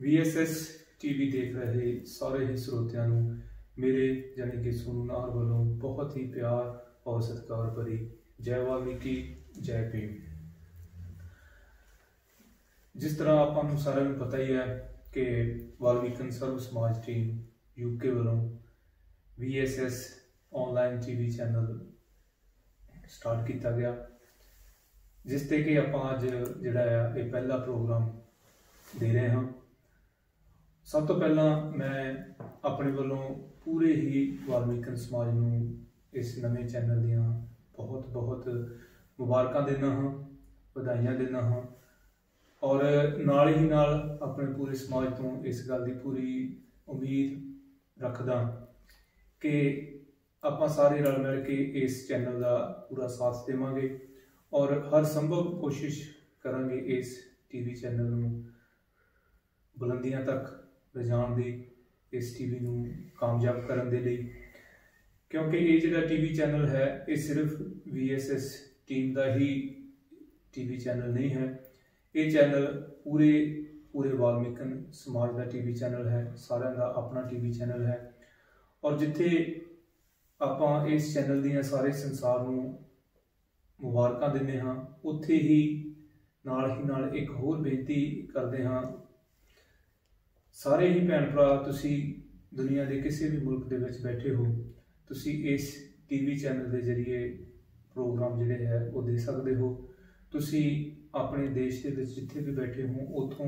VSS TV ਦੇਖ ਰਹੇ ਸਾਰੇ ਹੀ ਸਰੋਤਿਆਂ ਨੂੰ, ਮੇਰੇ ਯਾਨੀ ਕਿ ਸੋਨੂ ਨਾਹਰ ਵੱਲੋਂ ਬਹੁਤ ਹੀ ਪਿਆਰ ਔਰ ਸਤਿਕਾਰ ਭਰੀ ਜੈ ਵਾਲਮੀਕੀ, ਜੈ ਭੀਮ। ਜਿਸ ਤਰ੍ਹਾਂ ਆਪਾਂ ਨੂੰ ਸਾਰਿਆਂ ਨੂੰ ਪਤਾ ਹੀ ਹੈ ਕਿ ਵਾਲਮੀਕਨ ਸਰਵ ਸਮਾਜ ਟੀਮ ਯੂਕੇ ਵੱਲੋਂ VSS online TV channel start ਕੀਤਾ ਗਿਆ, ਜਿਸ ਤੇ ਕਿ ਆਪਾਂ ਅੱਜ ਜਿਹੜਾ ਆ ਇਹ ਪਹਿਲਾ ਪ੍ਰੋਗਰਾਮ ਦੇ ਰਹੇ ਹਾਂ। ਸਭ ਤੋਂ ਪਹਿਲਾਂ ਮੈਂ ਆਪਣੇ ਵੱਲੋਂ ਪੂਰੇ ਹੀ ਵਾਲਮੀਕਨ ਸਮਾਜ ਨੂੰ ਇਸ ਨਵੇਂ ਚੈਨਲ ਦੀਆਂ ਬਹੁਤ ਬਹੁਤ ਮੁਬਾਰਕਾਂ ਦਿੰਦਾ ਹਾਂ, ਵਧਾਈਆਂ ਦਿੰਦਾ ਹਾਂ ਔਰ ਨਾਲ ਹੀ ਨਾਲ ਆਪਣੇ ਪੂਰੇ ਸਮਾਜ ਤੋਂ ਇਸ ਗੱਲ ਦੀ ਪੂਰੀ ਉਮੀਦ ਰੱਖਦਾ ਕਿ ਆਪਾਂ ਸਾਰੇ ਰਲ ਮਿਲ ਕੇ ਇਸ ਚੈਨਲ ਦਾ ਪੂਰਾ ਸਾਥ ਦੇਵਾਂਗੇ ਔਰ ਹਰ ਸੰਭਵ ਕੋਸ਼ਿਸ਼ ਕਰਾਂਗੇ ਇਸ ਟੀਵੀ ਚੈਨਲ ਨੂੰ ਬੁਲੰਦੀਆਂ ਤੱਕ ਲਿਜਾਣ ਦੀ, ਇਸ ਟੀਵੀ ਨੂੰ ਕਾਮਯਾਬ ਕਰਨ ਦੇ ਲਈ। ਕਿਉਂਕਿ ਇਹ ਜਿਹੜਾ ਟੀਵੀ ਚੈਨਲ ਹੈ, ਇਹ ਸਿਰਫ VSS ਟੀਮ ਦਾ ਹੀ ਟੀਵੀ ਚੈਨਲ ਨਹੀਂ ਹੈ। ਇਹ ਚੈਨਲ ਪੂਰੇ ਪੂਰੇ ਵਾਲਮੀਕਨ ਸਮਾਜ ਦਾ ਟੀਵੀ ਚੈਨਲ ਹੈ, ਸਾਰਿਆਂ ਦਾ ਆਪਣਾ ਟੀਵੀ ਚੈਨਲ ਹੈ। ਔਰ ਜਿੱਥੇ ਆਪਾਂ ਇਸ ਚੈਨਲ ਦੀਆਂ ਸਾਰੇ ਸੰਸਾਰ ਨੂੰ ਮੁਬਾਰਕਾਂ ਦਿੰਦੇ ਹਾਂ, ਉੱਥੇ ਹੀ ਨਾਲ ਹੀ ਨਾਲ ਇੱਕ ਹੋਰ ਬੇਨਤੀ ਕਰਦੇ ਹਾਂ ਸਾਰੇ ਹੀ ਭੈਣ ਭਰਾ, ਤੁਸੀਂ ਦੁਨੀਆ ਦੇ ਕਿਸੇ ਵੀ ਮੁਲਕ ਦੇ ਵਿੱਚ ਬੈਠੇ ਹੋ, ਤੁਸੀਂ ਇਸ ਟੀਵੀ ਚੈਨਲ ਦੇ ਜ਼ਰੀਏ ਪ੍ਰੋਗਰਾਮ ਜਿਹੜੇ ਹੈ ਉਹ ਦੇ ਸਕਦੇ ਹੋ। ਤੁਸੀਂ ਆਪਣੇ ਦੇਸ਼ ਦੇ ਵਿੱਚ ਜਿੱਥੇ ਵੀ ਬੈਠੇ ਹੋ, ਉੱਥੋਂ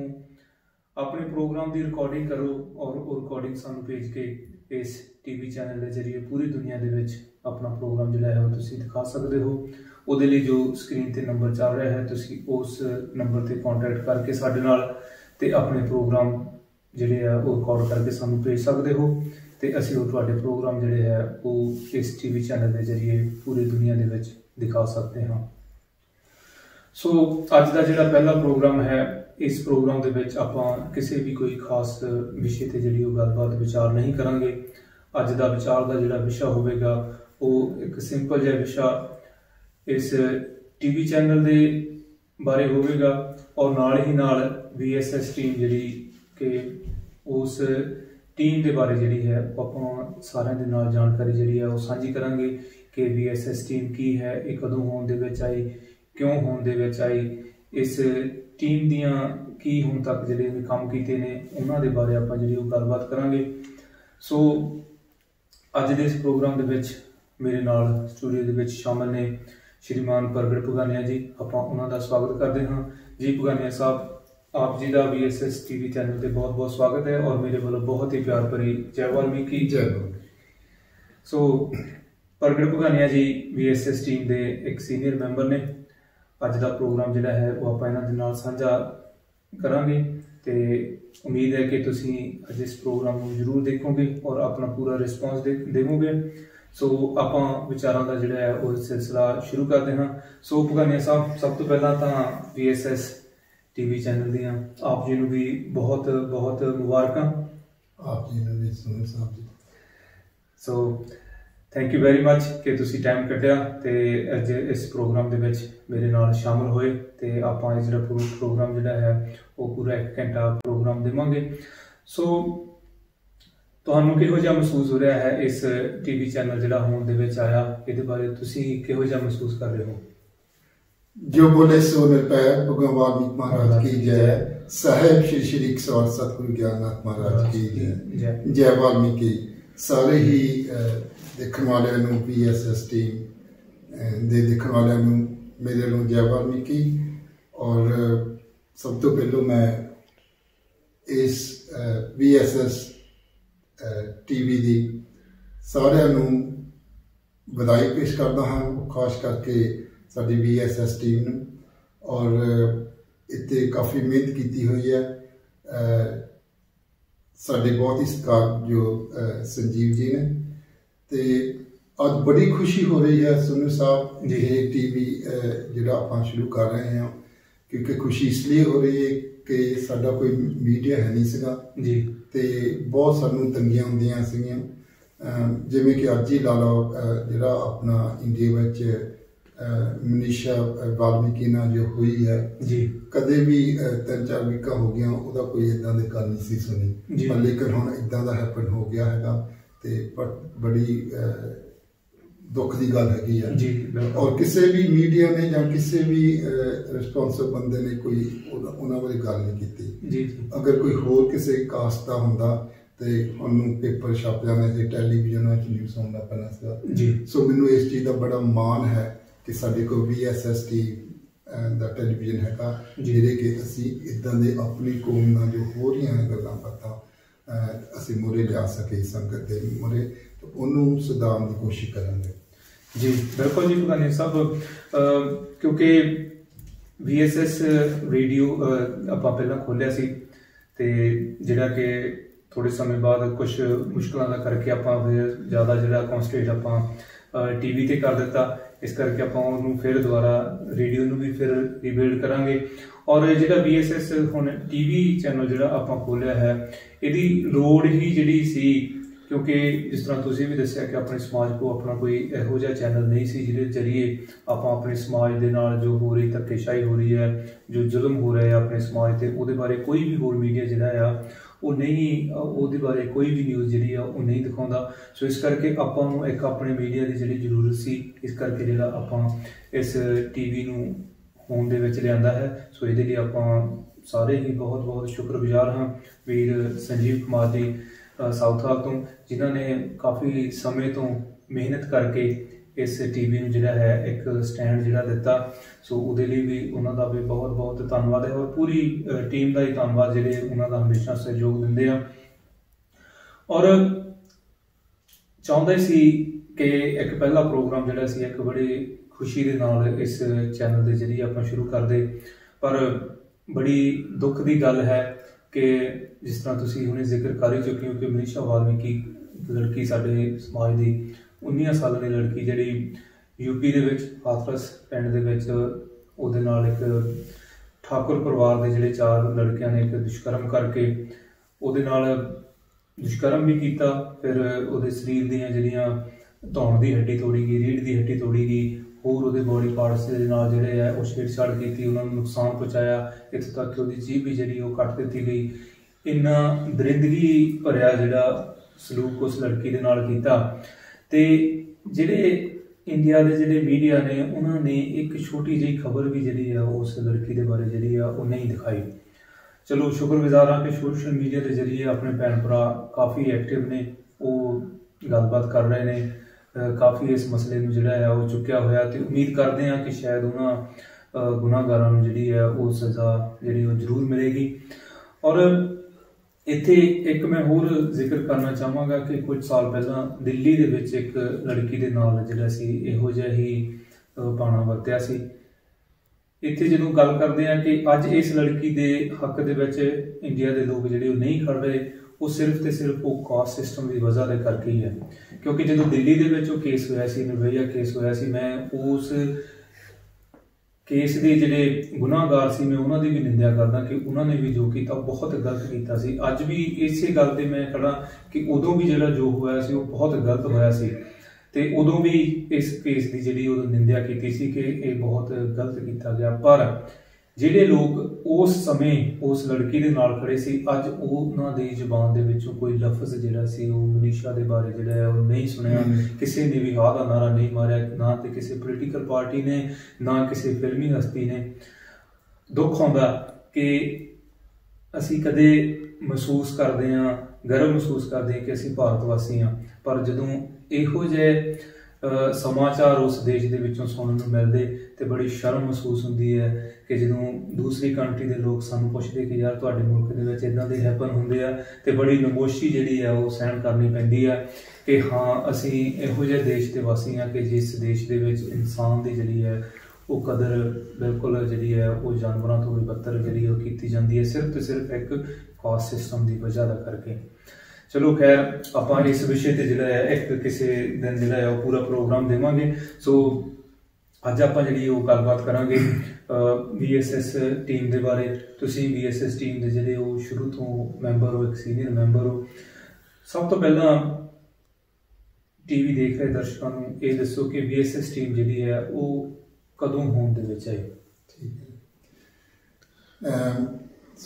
ਆਪਣੇ ਪ੍ਰੋਗਰਾਮ ਦੀ ਰਿਕਾਰਡਿੰਗ ਕਰੋ ਔਰ ਉਹ ਰਿਕਾਰਡਿੰਗ ਸਾਨੂੰ ਭੇਜ ਕੇ ਇਸ ਟੀਵੀ ਚੈਨਲ ਦੇ ਜ਼ਰੀਏ ਪੂਰੀ ਦੁਨੀਆ ਦੇ ਵਿੱਚ ਆਪਣਾ ਪ੍ਰੋਗਰਾਮ ਜਿਹੜਾ ਹੈ ਉਹ ਤੁਸੀਂ ਦਿਖਾ ਸਕਦੇ ਹੋ। ਉਹਦੇ ਲਈ ਜੋ ਸਕਰੀਨ ਤੇ ਨੰਬਰ ਚੱਲ ਰਿਹਾ ਹੈ, ਤੁਸੀਂ ਉਸ ਨੰਬਰ ਤੇ ਕੰਟੈਕਟ ਕਰਕੇ ਸਾਡੇ ਨਾਲ ਤੇ ਆਪਣੇ ਪ੍ਰੋਗਰਾਮ ਜਿਹੜੇ ਆ, ਉਹ ਰਿਕਾਰਡ ਕਰਕੇ ਸਾਨੂੰ ਭੇਜ ਸਕਦੇ ਹੋ ਤੇ ਅਸੀਂ ਉਹ ਤੁਹਾਡੇ ਪ੍ਰੋਗਰਾਮ ਜਿਹੜੇ ਹੈ ਉਹ ਇਸ ਟੀਵੀ ਚੈਨਲ ਦੇ ਜ਼ਰੀਏ ਪੂਰੀ ਦੁਨੀਆ ਦੇ ਵਿੱਚ ਦਿਖਾ ਸਕਦੇ ਹਾਂ। ਸੋ ਅੱਜ ਦਾ ਜਿਹੜਾ ਪਹਿਲਾ ਪ੍ਰੋਗਰਾਮ ਹੈ, ਇਸ ਪ੍ਰੋਗਰਾਮ ਦੇ ਵਿੱਚ ਆਪਾਂ ਕਿਸੇ ਵੀ ਕੋਈ ਖਾਸ ਵਿਸ਼ੇ ਤੇ ਜਿਹੜੀ ਉਹ ਗੱਲਬਾਤ ਵਿਚਾਰ ਨਹੀਂ ਕਰਾਂਗੇ। ਅੱਜ ਦਾ ਵਿਚਾਰ ਦਾ ਜਿਹੜਾ ਵਿਸ਼ਾ ਹੋਵੇਗਾ, ਉਹ ਇੱਕ ਸਿੰਪਲ ਜਿਹਾ ਵਿਸ਼ਾ ਇਸ ਟੀਵੀ ਚੈਨਲ ਦੇ ਬਾਰੇ ਹੋਵੇਗਾ ਔਰ ਨਾਲ ਹੀ ਨਾਲ VSS ਟੀਮ ਜਿਹੜੀ ਕਿ ਉਸ ਟੀਮ ਦੇ ਬਾਰੇ ਜਿਹੜੀ ਹੈ ਆਪਾਂ ਸਾਰਿਆਂ ਦੇ ਨਾਲ ਜਾਣਕਾਰੀ ਜਿਹੜੀ ਹੈ, ਉਹ ਸਾਂਝੀ ਕਰਾਂਗੇ ਕਿ VSS ਟੀਮ ਕੀ ਹੈ, ਇਹ ਕਦੋਂ ਹੋਣ ਦੇ ਵਿੱਚ ਆਈ, ਕਿਉਂ ਹੋਣ ਦੇ ਵਿੱਚ ਆਈ, ਇਸ ਟੀਮ ਦੀਆਂ ਕੀ ਹੁਣ ਤੱਕ ਜਿਹੜੇ ਨੇ ਕੰਮ ਕੀਤੇ ਨੇ, ਉਹਨਾਂ ਦੇ ਬਾਰੇ ਆਪਾਂ ਜਿਹੜੀ ਉਹ ਗੱਲਬਾਤ ਕਰਾਂਗੇ। ਸੋ ਅੱਜ ਦੇ ਇਸ ਪ੍ਰੋਗਰਾਮ ਦੇ ਵਿੱਚ ਮੇਰੇ ਨਾਲ ਸਟੂਡੀਓ ਦੇ ਵਿੱਚ ਸ਼ਾਮਲ ਨੇ ਸ਼੍ਰੀਮਾਨ ਪ੍ਰਗਟ ਪੁਗਾਨੀਆ ਜੀ। ਆਪਾਂ ਉਹਨਾਂ ਦਾ ਸਵਾਗਤ ਕਰਦੇ ਹਾਂ। ਜੀ ਪੁਗਾਨੀਆ ਸਾਹਿਬ ਆਪ ਜੀ ਦਾ VSS ਟੀਵੀ ਚੈਨਲ ਤੇ ਬਹੁਤ-ਬਹੁਤ ਸਵਾਗਤ ਹੈ ਔਰ ਮੇਰੇ ਵੱਲੋਂ ਬਹੁਤ ਹੀ ਪਿਆਰ ਭਰੀ ਜੈ ਵਾਲਮੀਕੀ। ਜੈ ਸੋ ਪ੍ਰਗਟ ਪੁਗਾਨੀਆ ਜੀ VSS ਟੀਮ ਦੇ ਇੱਕ ਸੀਨੀਅਰ ਮੈਂਬਰ ਨੇ। ਅੱਜ ਦਾ ਪ੍ਰੋਗਰਾਮ ਜਿਹੜਾ ਹੈ ਉਹ ਆਪਾਂ ਇਹਨਾਂ ਦੇ ਨਾਲ ਸਾਂਝਾ ਕਰਾਂਗੇ ਤੇ ਉਮੀਦ ਹੈ ਕਿ ਤੁਸੀਂ ਅੱਜ ਇਸ ਪ੍ਰੋਗਰਾਮ ਨੂੰ ਜ਼ਰੂਰ ਦੇਖੋਗੇ ਔਰ ਆਪਣਾ ਪੂਰਾ ਰਿਸਪੌਂਸ ਦੇਵੋਗੇ। ਸੋ ਆਪਾਂ ਵਿਚਾਰਾਂ ਦਾ ਜਿਹੜਾ ਹੈ ਉਹ ਸਿਲਸਿਲਾ ਸ਼ੁਰੂ ਕਰਦੇ ਹਾਂ। ਸੋ ਪੁਗਾਨੀਆ ਸਾਹਿਬ ਸਭ ਤੋਂ ਪਹਿਲਾਂ ਤਾਂ VSS ਟੀਵੀ ਚੈਨਲ ਦੀਆਂ। ਆਪ ਜੀ ਨੂੰ ਵੀ ਬਹੁਤ ਬਹੁਤ ਮੁਬਾਰਕਾਂ। ਆਪ ਜੀ ਨੂੰ ਵੀ ਸੁਣ ਸਾਹਿਬ ਜੀ। So thank you very much ਕਿ ਤੁਸੀਂ ਟਾਈਮ ਕੱਢਿਆ ਤੇ ਅੱਜ ਇਸ ਪ੍ਰੋਗਰਾਮ ਦੇ ਵਿੱਚ ਮੇਰੇ ਨਾਲ ਸ਼ਾਮਲ ਹੋਏ ਤੇ ਆਪਾਂ ਇਹ ਜਿਹੜਾ ਪੂਰਾ ਪ੍ਰੋਗਰਾਮ ਜਿਹੜਾ ਹੈ ਉਹ ਪੂਰਾ 1 ਘੰਟਾ ਪ੍ਰੋਗਰਾਮ ਦੇਵਾਂਗੇ। ਸੋ ਤੁਹਾਨੂੰ ਕਿਹੋ ਜਿਹਾ ਮਹਿਸੂਸ ਹੋ ਰਿਹਾ ਹੈ ਇਸ ਟੀਵੀ ਚੈਨਲ ਜਿਹੜਾ ਹੋਣ ਦੇ ਵਿੱਚ ਆਇਆ? ਇਹਦੇ ਬਾਰੇ ਤੁਸੀਂ ਕਿਹੋ ਜਿਹਾ ਮਹਿਸੂਸ ਕਰ ਰਹੇ ਹੋ? ਜੋ ਬੋਲੇ ਸੋ ਨਿਰਭੈ ਭਗਵਾਨ ਵਾਲਮੀਕ ਮਹਾਰਾਜ ਕੀ ਜੈ। ਸਾਹਿਬ ਸ਼੍ਰੀ ਸ਼੍ਰੀ 108 ਸਤਿਗੁਰੂ ਗਿਆਨਨਾਥ ਮਹਾਰਾਜ ਕੀ ਜੈ। ਜੈ। ਵਾਲਮੀਕੀ। ਸਾਰੇ ਹੀ ਦੇਖਣ ਵਾਲਿਆਂ ਨੂੰ ਪੀਐਸਐਸ ਟੀਮ ਦੇ ਦੇਖਣ ਵਾਲਿਆਂ ਨੂੰ ਮੇਰੇ ਵੱਲੋਂ ਜੈ ਵਾਲਮੀਕੀ। ਔਰ ਸਭ ਤੋਂ ਪਹਿਲਾਂ ਮੈਂ ਇਸ ਪੀਐਸਐਸ ਟੀਵੀ ਦੀ ਸਾਰਿਆਂ ਨੂੰ ਵਧਾਈ ਪੇਸ਼ ਕਰਦਾ ਹਾਂ। ਖਾਸ ਕਰਕੇ ਸਾਡੀ ਵੀਐਸਐਸ ਟੀਮ ਨੂੰ ਔਰ ਇੱਥੇ ਕਾਫੀ ਮਿਹਨਤ ਕੀਤੀ ਹੋਈ ਹੈ। ਸਾਡੇ ਬਹੁਤ ਹੀ ਸਤਿਕਾਰਯੋਗ ਸੰਜੀਵ ਜੀ ਨੇ। ਤੇ ਅੱਜ ਬੜੀ ਖੁਸ਼ੀ ਹੋ ਰਹੀ ਹੈ ਸੁਨੂ ਸਾਹਿਬ ਜੀ। ਟੀਵੀ ਜਿਹੜਾ ਆਪਾਂ ਸ਼ੁਰੂ ਕਰ ਰਹੇ ਹਾਂ ਕਿਉਂਕਿ ਖੁਸ਼ੀ ਇਸ ਲਈ ਹੋ ਰਹੀ ਹੈ ਕਿ ਸਾਡਾ ਕੋਈ ਮੀਡੀਆ ਹੈ ਨਹੀਂ ਸੀਗਾ। ਜੀ। ਤੇ ਬਹੁਤ ਸਾਨੂੰ ਤੰਗੀਆਂ ਹੁੰਦੀਆਂ ਸੀਗੀਆਂ। ਜਿਵੇਂ ਕਿ ਅੱਜ ਹੀ ਲਾ ਲਓ ਜਿਹੜਾ ਆਪਣਾ ਇੰਡੀਆ ਵਿੱਚ ਮਨੀਸ਼ਾ ਵਾਲਮੀਕੀ ਨਾਲ ਜੋ ਹੋਈ ਹੈ ਜੀ। ਕਦੇ ਵੀ ਤਿੰਨ ਚਾਰ ਵੀਕਾਂ ਹੋ ਗਈਆਂ ਉਹਦਾ ਕੋਈ ਇਦਾਂ ਦੀ ਗੱਲ ਨਹੀਂ ਸੀ ਸੁਣੀ। ਪਰ ਲੇਕਿਨ ਹੁਣ ਇਦਾਂ ਦਾ ਹੈਪਨ ਹੋ ਗਿਆ ਹੈਗਾ ਤੇ ਬੜੀ ਦੁੱਖ ਦੀ ਗੱਲ ਹੈਗੀ ਆ। ਜੀ ਔਰ ਕਿਸੇ ਵੀ ਮੀਡੀਆ ਨੇ ਜਾਂ ਕਿਸੇ ਵੀ ਰਿਸਪੌਂਸਿਬਲ ਬੰਦੇ ਨੇ ਕੋਈ ਉਹਨਾਂ ਬਾਰੇ ਗੱਲ ਨਹੀਂ ਕੀਤੀ। ਜੀ ਅਗਰ ਕੋਈ ਹੋਰ ਕਿਸੇ ਕਾਸਟ ਦਾ ਹੁੰਦਾ ਤੇ ਉਹਨੂੰ ਪੇਪਰ ਛਪ ਜਾਣਾ ਸੀ ਟੈਲੀਵਿਜ਼ਨ ਵਿੱਚ ਨਿਊਜ਼ ਆਉਂਦਾ ਪੈਣਾ ਸੀਗਾ। ਜੀ। ਸੋ ਮੈਨੂੰ ਇਸ ਚੀਜ਼ ਦਾ ਬੜਾ ਮਾਣ ਹੈ ਕਿ ਸਾਡੇ ਕੋਲ VSST ਅਹ, ਦਾ ਟੈਲੀਵਿਜ਼ਨ ਹੈਗਾ ਜੀ। ਜਿਹਦੇ ਕਿ ਅਸੀਂ ਇਦਾਂ ਦੇ ਆਪਣੀ ਕੌਮ ਨਾਲ ਜੋ ਹੋ ਰਹੀਆਂ ਗੱਲਾਂ ਬਾਤਾਂ ਅਸੀਂ ਮੂਹਰੇ ਲਿਆ ਸਕੇ ਸੰਗਤ ਦੇ ਮੂਹਰੇ ਤੇ ਉਹਨੂੰ ਸੁਧਾਰਨ ਦੀ ਕੋਸ਼ਿਸ਼ ਕਰਾਂਗੇ ਜੀ ਬਿਲਕੁਲ ਜੀ ਬਗਾਨੀ ਸਾਹਿਬ ਕਿਉਂਕਿ VSS ਰੇਡੀਓ ਆਪਾਂ ਪਹਿਲਾਂ ਖੋਲਿਆ ਸੀ ਤੇ ਜਿਹੜਾ ਕਿ ਥੋੜੇ ਸਮੇਂ ਬਾਅਦ ਕੁਝ ਮੁਸ਼ਕਲਾਂ ਦਾ ਕਰਕੇ ਆਪਾਂ ਫਿਰ ਜ਼ਿਆਦਾ ਜਿਹੜਾ ਕਨਸਟ੍ਰੇਟ ਆਪਾਂ ਟੀਵੀ ਤੇ ਕਰ ਦਿੱਤਾ ਇਸ ਕਰਕੇ ਆਪਾਂ ਉਹਨੂੰ ਫਿਰ ਦੁਬਾਰਾ ਰੇਡੀਓ ਨੂੰ ਵੀ ਫਿਰ ਰੀਬਿਲਡ ਕਰਾਂਗੇ। ਔਰ ਜਿਹੜਾ VSS ਹੁਣ ਟੀਵੀ ਚੈਨਲ ਜਿਹੜਾ ਆਪਾਂ ਖੋਲਿਆ ਹੈ, ਇਹਦੀ ਲੋੜ ਹੀ ਜਿਹੜੀ ਸੀ, ਕਿਉਂਕਿ ਜਿਸ ਤਰ੍ਹਾਂ ਤੁਸੀਂ ਵੀ ਦੱਸਿਆ ਕਿ ਆਪਣੇ ਸਮਾਜ ਕੋ ਆਪਣਾ ਕੋਈ ਇਹੋ ਜਿਹਾ ਚੈਨਲ ਨਹੀਂ ਸੀ ਜਿਹਦੇ ਜ਼ਰੀਏ ਆਪਾਂ ਆਪਣੇ ਸਮਾਜ ਦੇ ਨਾਲ ਜੋ ਹੋ ਰਹੀ ਧੱਕੇਸ਼ਾਹੀ ਹੋ ਰਹੀ ਹੈ, ਜੋ ਜ਼ੁਲਮ ਹੋ ਰਿਹਾ ਹੈ ਆਪਣੇ ਸਮਾਜ ਤੇ, ਉਹਦੇ ਬਾਰੇ ਕੋਈ ਵੀ ਹੋਰ ਮੀਡੀਆ ਜਿਹੜਾ ਆ ਉਹ ਨਹੀਂ ਉਹਦੇ ਬਾਰੇ ਕੋਈ ਵੀ ਨਿਊਜ਼ ਜਿਹੜੀ ਆ ਉਹ ਨਹੀਂ ਦਿਖਾਉਂਦਾ। ਸੋ ਇਸ ਕਰਕੇ ਆਪਾਂ ਨੂੰ ਇੱਕ ਆਪਣੇ ਮੀਡੀਆ ਦੀ ਜਿਹੜੀ ਜ਼ਰੂਰਤ ਸੀ ਇਸ ਕਰਕੇ ਜਿਹੜਾ ਆਪਾਂ ਇਸ ਟੀਵੀ ਨੂੰ ਹੋਣ ਦੇ ਵਿੱਚ ਲਿਆਂਦਾ ਹੈ। ਸੋ ਇਹਦੇ ਲਈ ਆਪਾਂ ਸਾਰੇ ਹੀ ਬਹੁਤ ਬਹੁਤ ਸ਼ੁਕਰਗੁਜ਼ਾਰ ਹਾਂ ਵੀਰ ਸੰਜੀਵ ਕੁਮਾਰ ਜੀ ਅ, ਸਾਊਥ ਹਾਲ ਤੋਂ ਜਿਨ੍ਹਾਂ ਨੇ ਕਾਫੀ ਸਮੇਂ ਤੋਂ ਮਿਹਨਤ ਕਰਕੇ ਇਸ ਟੀਵੀ ਨੂੰ ਜਿਹੜਾ ਹੈ ਇੱਕ ਸਟੈਂਡ ਜਿਹੜਾ ਦਿੱਤਾ। ਸੋ ਉਹਦੇ ਲਈ ਵੀ ਉਹਨਾਂ ਦਾ ਵੀ ਬਹੁਤ ਬਹੁਤ ਧੰਨਵਾਦ ਹੈ ਔਰ ਪੂਰੀ ਟੀਮ ਦਾ ਹੀ ਧੰਨਵਾਦ ਜਿਹੜੇ ਉਹਨਾਂ ਦਾ ਹਮੇਸ਼ਾ ਸਹਿਯੋਗ ਦਿੰਦੇ ਆ। ਔਰ ਚਾਹੁੰਦੇ ਸੀ ਕਿ ਇੱਕ ਪਹਿਲਾ ਪ੍ਰੋਗਰਾਮ ਜਿਹੜਾ ਸੀ ਇੱਕ ਬੜੀ ਖੁਸ਼ੀ ਦੇ ਨਾਲ ਇਸ ਚੈਨਲ ਦੇ ਜਰੀਏ ਆਪਾਂ ਸ਼ੁਰੂ ਕਰਦੇ ਪਰ ਬੜੀ ਦੁੱਖ ਦੀ ਗੱਲ ਹੈ ਕਿ ਜਿਸ ਤਰ੍ਹਾਂ ਤੁਸੀਂ ਹੁਣੇ ਜ਼ਿਕਰ ਕਰ ਹੀ ਚੁੱਕੇ ਹੋ ਕਿ ਮਨੀਸ਼ਾ ਵਾਲਮੀਕੀ ਲੜਕੀ ਸਾਡੇ ਸਮਾਜ ਦੀ 19 ਸਾਲਾਂ ਦੀ ਲੜਕੀ ਜਿਹੜੀ ਯੂਪੀ ਦੇ ਵਿੱਚ ਹਾਥਰਸ ਪਿੰਡ ਦੇ ਵਿੱਚ, ਉਹਦੇ ਨਾਲ ਇੱਕ ਠਾਕੁਰ ਪਰਿਵਾਰ ਦੇ ਜਿਹੜੇ ਚਾਰ ਲੜਕਿਆਂ ਨੇ ਇੱਕ ਦੁਸ਼ਕਰਮ ਕਰਕੇ ਉਹਦੇ ਨਾਲ ਦੁਸ਼ਕਰਮ ਵੀ ਕੀਤਾ, ਫਿਰ ਉਹਦੇ ਸਰੀਰ ਦੀਆਂ ਜਿਹੜੀਆਂ ਧੌਣ ਦੀ ਹੱਡੀ ਤੋੜੀ ਗਈ, ਰੀੜ੍ਹ ਦੀ ਹੱਡੀ ਤੋੜੀ ਗਈ, ਹੋਰ ਉਹਦੇ ਬੋਡੀ ਪਾਰਟਸ ਦੇ ਨਾਲ ਜਿਹੜੇ ਆ, ਉਹ ਛੇੜਛਾੜ ਕੀਤੀ, ਉਹਨਾਂ ਨੂੰ ਨੁਕਸਾਨ ਪਹੁੰਚਾਇਆ, ਇੱਥੋਂ ਤੱਕ ਕਿ ਉਹਦੀ ਜੀਭ ਵੀ ਜਿਹੜੀ ਉਹ ਕੱਟ ਦਿੱਤੀ ਗਈ। ਇੰਨਾ ਦਰਿੰਦਗੀ ਭਰਿਆ ਜਿਹੜਾ ਸਲੂਕ ਉਸ ਲੜਕੀ ਦੇ ਨਾਲ ਕੀਤਾ। ਤੇ ਜਿਹੜੇ ਇੰਡੀਆ ਦੇ ਜਿਹੜੇ ਮੀਡੀਆ ਨੇ, ਉਹਨਾਂ ਨੇ ਇੱਕ ਛੋਟੀ ਜਿਹੀ ਖਬਰ ਵੀ ਜਿਹੜੀ ਆ, ਉਸ ਲੜਕੀ ਦੇ ਬਾਰੇ ਜਿਹੜੀ ਆ, ਉਹ ਨਹੀਂ ਦਿਖਾਈ। ਚਲੋ, ਸ਼ੁਕਰਗੁਜ਼ਾਰ ਹਾਂ ਕਿ ਸੋਸ਼ਲ ਮੀਡੀਆ ਦੇ ਜ਼ਰੀਏ ਆਪਣੇ ਭੈਣ ਭਰਾ ਕਾਫੀ ਐਕਟਿਵ ਨੇ, ਉਹ ਗੱਲਬਾਤ ਕਰ ਰਹੇ ਨੇ। ਕਾਫੀ ਇਸ ਮਸਲੇ ਨੂੰ ਜਿਹੜਾ ਆ, ਉਹ ਚੁੱਕਿਆ ਹੋਇਆ ਤੇ ਉਮੀਦ ਕਰਦੇ ਹਾਂ ਕਿ ਸ਼ਾਇਦ ਉਹਨਾਂ, ਅਹ ਗੁਨਾਹਗਾਰਾਂ ਨੂੰ ਜਿਹੜੀ ਹੈ ਉਹ ਸਜ਼ਾ ਜਿਹੜੀ ਉਹ ਜ਼ਰੂਰ ਮਿਲੇਗੀ। ਔਰ ਇੱਥੇ ਇੱਕ ਮੈਂ ਹੋਰ ਜ਼ਿਕਰ ਕਰਨਾ ਚਾਹਾਂਗਾ ਕਿ ਕੁਝ ਸਾਲ ਪਹਿਲਾਂ ਦਿੱਲੀ ਦੇ ਵਿੱਚ ਇੱਕ ਲੜਕੀ ਦੇ ਨਾਲ ਜਿਹੜਾ ਸੀ, ਇਹੋ ਜਿਹਾ ਹੀ ਪਾਣਾ ਵਰਤਿਆ ਸੀ। ਇੱਥੇ ਜਦੋਂ ਗੱਲ ਕਰਦੇ ਆ ਕਿ ਅੱਜ ਇਸ ਲੜਕੀ ਦੇ ਹੱਕ ਦੇ ਵਿੱਚ ਇੰਡੀਆ ਦੇ ਲੋਕ ਜਿਹੜੇ ਉਹ ਨਹੀਂ ਖੜ ਰਹੇ, ਉਹ ਸਿਰਫ ਤੇ ਸਿਰਫ ਉਹ ਕਾਸਟ ਸਿਸਟਮ ਦੀ ਵਜ੍ਹਾ ਦੇ ਕਰਕੇ ਹੀ ਹੈ। ਕਿਉਂਕਿ ਜਦੋਂ ਦਿੱਲੀ ਦੇ ਵਿੱਚ ਉਹ ਕੇਸ ਹੋਇਆ ਸੀ ਨਿਰਭਇਆ ਕੇਸ ਹੋਇਆ ਸੀ, ਮੈਂ ਉਸ ਕੇਸ ਦੇ ਜਿਹੜੇ ਗੁਨਾਹਗਾਰ ਸੀ, ਮੈਂ ਉਹਨਾਂ ਦੀ ਵੀ ਨਿੰਦਿਆ ਕਰਦਾ ਕਿ ਉਹਨਾਂ ਨੇ ਵੀ ਜੋ ਕੀਤਾ, ਉਹ ਬਹੁਤ ਗਲਤ ਕੀਤਾ ਸੀ। ਅੱਜ ਵੀ ਇਸੇ ਗੱਲ ਤੇ ਮੈਂ ਖੜਾ ਕਿ ਉਦੋਂ ਵੀ ਜਿਹੜਾ ਜੋ ਹੋਇਆ ਸੀ, ਉਹ ਬਹੁਤ ਗਲਤ ਹੋਇਆ ਸੀ। ਤੇ ਉਦੋਂ ਵੀ ਇਸ ਕੇਸ ਦੀ ਜਿਹੜੀ ਉਹ ਨਿੰਦਿਆ ਕੀਤੀ ਸੀ ਕਿ ਇਹ ਬਹੁਤ ਗਲਤ ਕੀਤਾ ਗਿਆ। ਪਰ ਜਿਹੜੇ ਲੋਕ ਉਸ ਸਮੇਂ ਉਸ ਲੜਕੀ ਦੇ ਨਾਲ ਖੜੇ ਸੀ ਅੱਜ ਉਹਨਾਂ ਦੀ ਜ਼ੁਬਾਨ ਦੇ ਵਿੱਚੋਂ ਕੋਈ ਲਫ਼ਜ਼ ਜਿਹੜਾ ਸੀ ਉਹ ਮਨੀਸ਼ਾ ਦੇ ਬਾਰੇ ਜਿਹੜਾ ਹੈ ਉਹ ਨਹੀਂ ਸੁਣਿਆ। ਕਿਸੇ ਨੇ ਵੀ ਹਾਂ ਦਾ ਨਾਰਾ ਨਹੀਂ ਮਾਰਿਆ ਨਾ ਤੇ ਕਿਸੇ ਪੋਲੀਟੀਕਲ ਪਾਰਟੀ ਨੇ ਨਾ ਕਿਸੇ ਫਿਲਮੀ ਹਸਤੀ ਨੇ। ਦੁੱਖ ਹੁੰਦਾ ਕਿ ਅਸੀਂ ਕਦੇ ਮਹਿਸੂਸ ਕਰਦੇ ਹਾਂ ਗਰਵ ਮਹਿਸੂਸ ਕਰਦੇ ਹਾਂ ਕਿ ਅਸੀਂ ਭਾਰਤ ਵਾਸੀ ਹਾਂ। ਪਰ ਜਦੋਂ ਇਹੋ ਜਿਹੇ ਸਮਾਚਾਰ ਉਸ ਦੇਸ਼ ਦੇ ਵਿੱਚੋਂ ਸੁਣਨ ਨੂੰ ਮਿਲਦੇ ਤੇ ਬੜੀ ਸ਼ਰਮ ਮਹਿਸੂਸ ਹੁੰਦੀ ਹੈ ਕਿ ਜਦੋਂ ਦੂਸਰੀ ਕੰਟਰੀ ਦੇ ਲੋਕ ਸਾਨੂੰ ਪੁੱਛਦੇ ਕਿ ਯਾਰ ਤੁਹਾਡੇ ਮੁਲਕ ਦੇ ਵਿੱਚ ਇਦਾਂ ਦੇ ਹੈਪਨ ਹੁੰਦੇ ਆ ਤੇ ਬੜੀ ਨਮੋਸ਼ੀ ਜਿਹੜੀ ਆ ਉਹ ਸਹਿਣ ਕਰਨੀ ਪੈਂਦੀ ਆ ਕਿ ਹਾਂ, ਅਸੀਂ ਇਹੋ ਜਿਹੇ ਦੇਸ਼ ਦੇ ਵਾਸੀ ਹਾਂ ਕਿ ਜਿਸ ਦੇਸ਼ ਦੇ ਵਿੱਚ ਇਨਸਾਨ ਦੀ ਜਿਹੜੀ ਹੈ ਉਹ ਕਦਰ ਬਿਲਕੁਲ ਜਿਹੜੀ ਹੈ ਉਹ ਜਾਨਵਰਾਂ ਤੋਂ ਵੀ ਬੱਤਰ ਜਿਹੜੀ ਉਹ ਕੀਤੀ ਜਾਂਦੀ ਹੈ ਸਿਰਫ ਤੇ ਸਿਰਫ ਇੱਕ ਕਾਸਟ ਸਿਸਟਮ ਦੀ ਵਜ੍ਹਾ ਦਾ ਕਰਕੇ। ਚਲੋ ਖੈਰ, ਆਪਾਂ ਇਸ ਵਿਸ਼ੇ ਤੇ ਜਿਹੜਾ ਹੈ, ਇੱਕ ਕਿਸੇ ਦਿਨ ਜਿਹੜਾ ਹੈ, ਉਹ ਪੂਰਾ ਪ੍ਰੋਗਰਾਮ ਦੇਵਾਂਗੇ। ਸੋ ਅੱਜ ਆਪਾਂ ਜਿਹੜੀ ਉਹ ਗੱਲਬਾਤ ਕਰਾਂਗੇ VSS ਟੀਮ ਦੇ ਬਾਰੇ। ਤੁਸੀਂ VSS ਟੀਮ ਦੇ ਜਿਹੜੇ ਉਹ ਸ਼ੁਰੂ ਤੋਂ ਮੈਂਬਰ ਹੋ, ਇੱਕ ਸੀਨੀਅਰ ਮੈਂਬਰ ਹੋ, ਸਭ ਤੋਂ ਪਹਿਲਾਂ ਟੀਵੀ ਦੇਖ ਰਹੇ ਦਰਸ਼ਕਾਂ ਨੂੰ ਇਹ ਦੱਸੋ ਕਿ VSS ਟੀਮ ਜਿਹੜੀ ਹੈ, ਉਹ ਕਦੋਂ ਹੋਣ ਦੇ ਵਿੱਚ ਆਈ? ਠੀਕ ਹੈ।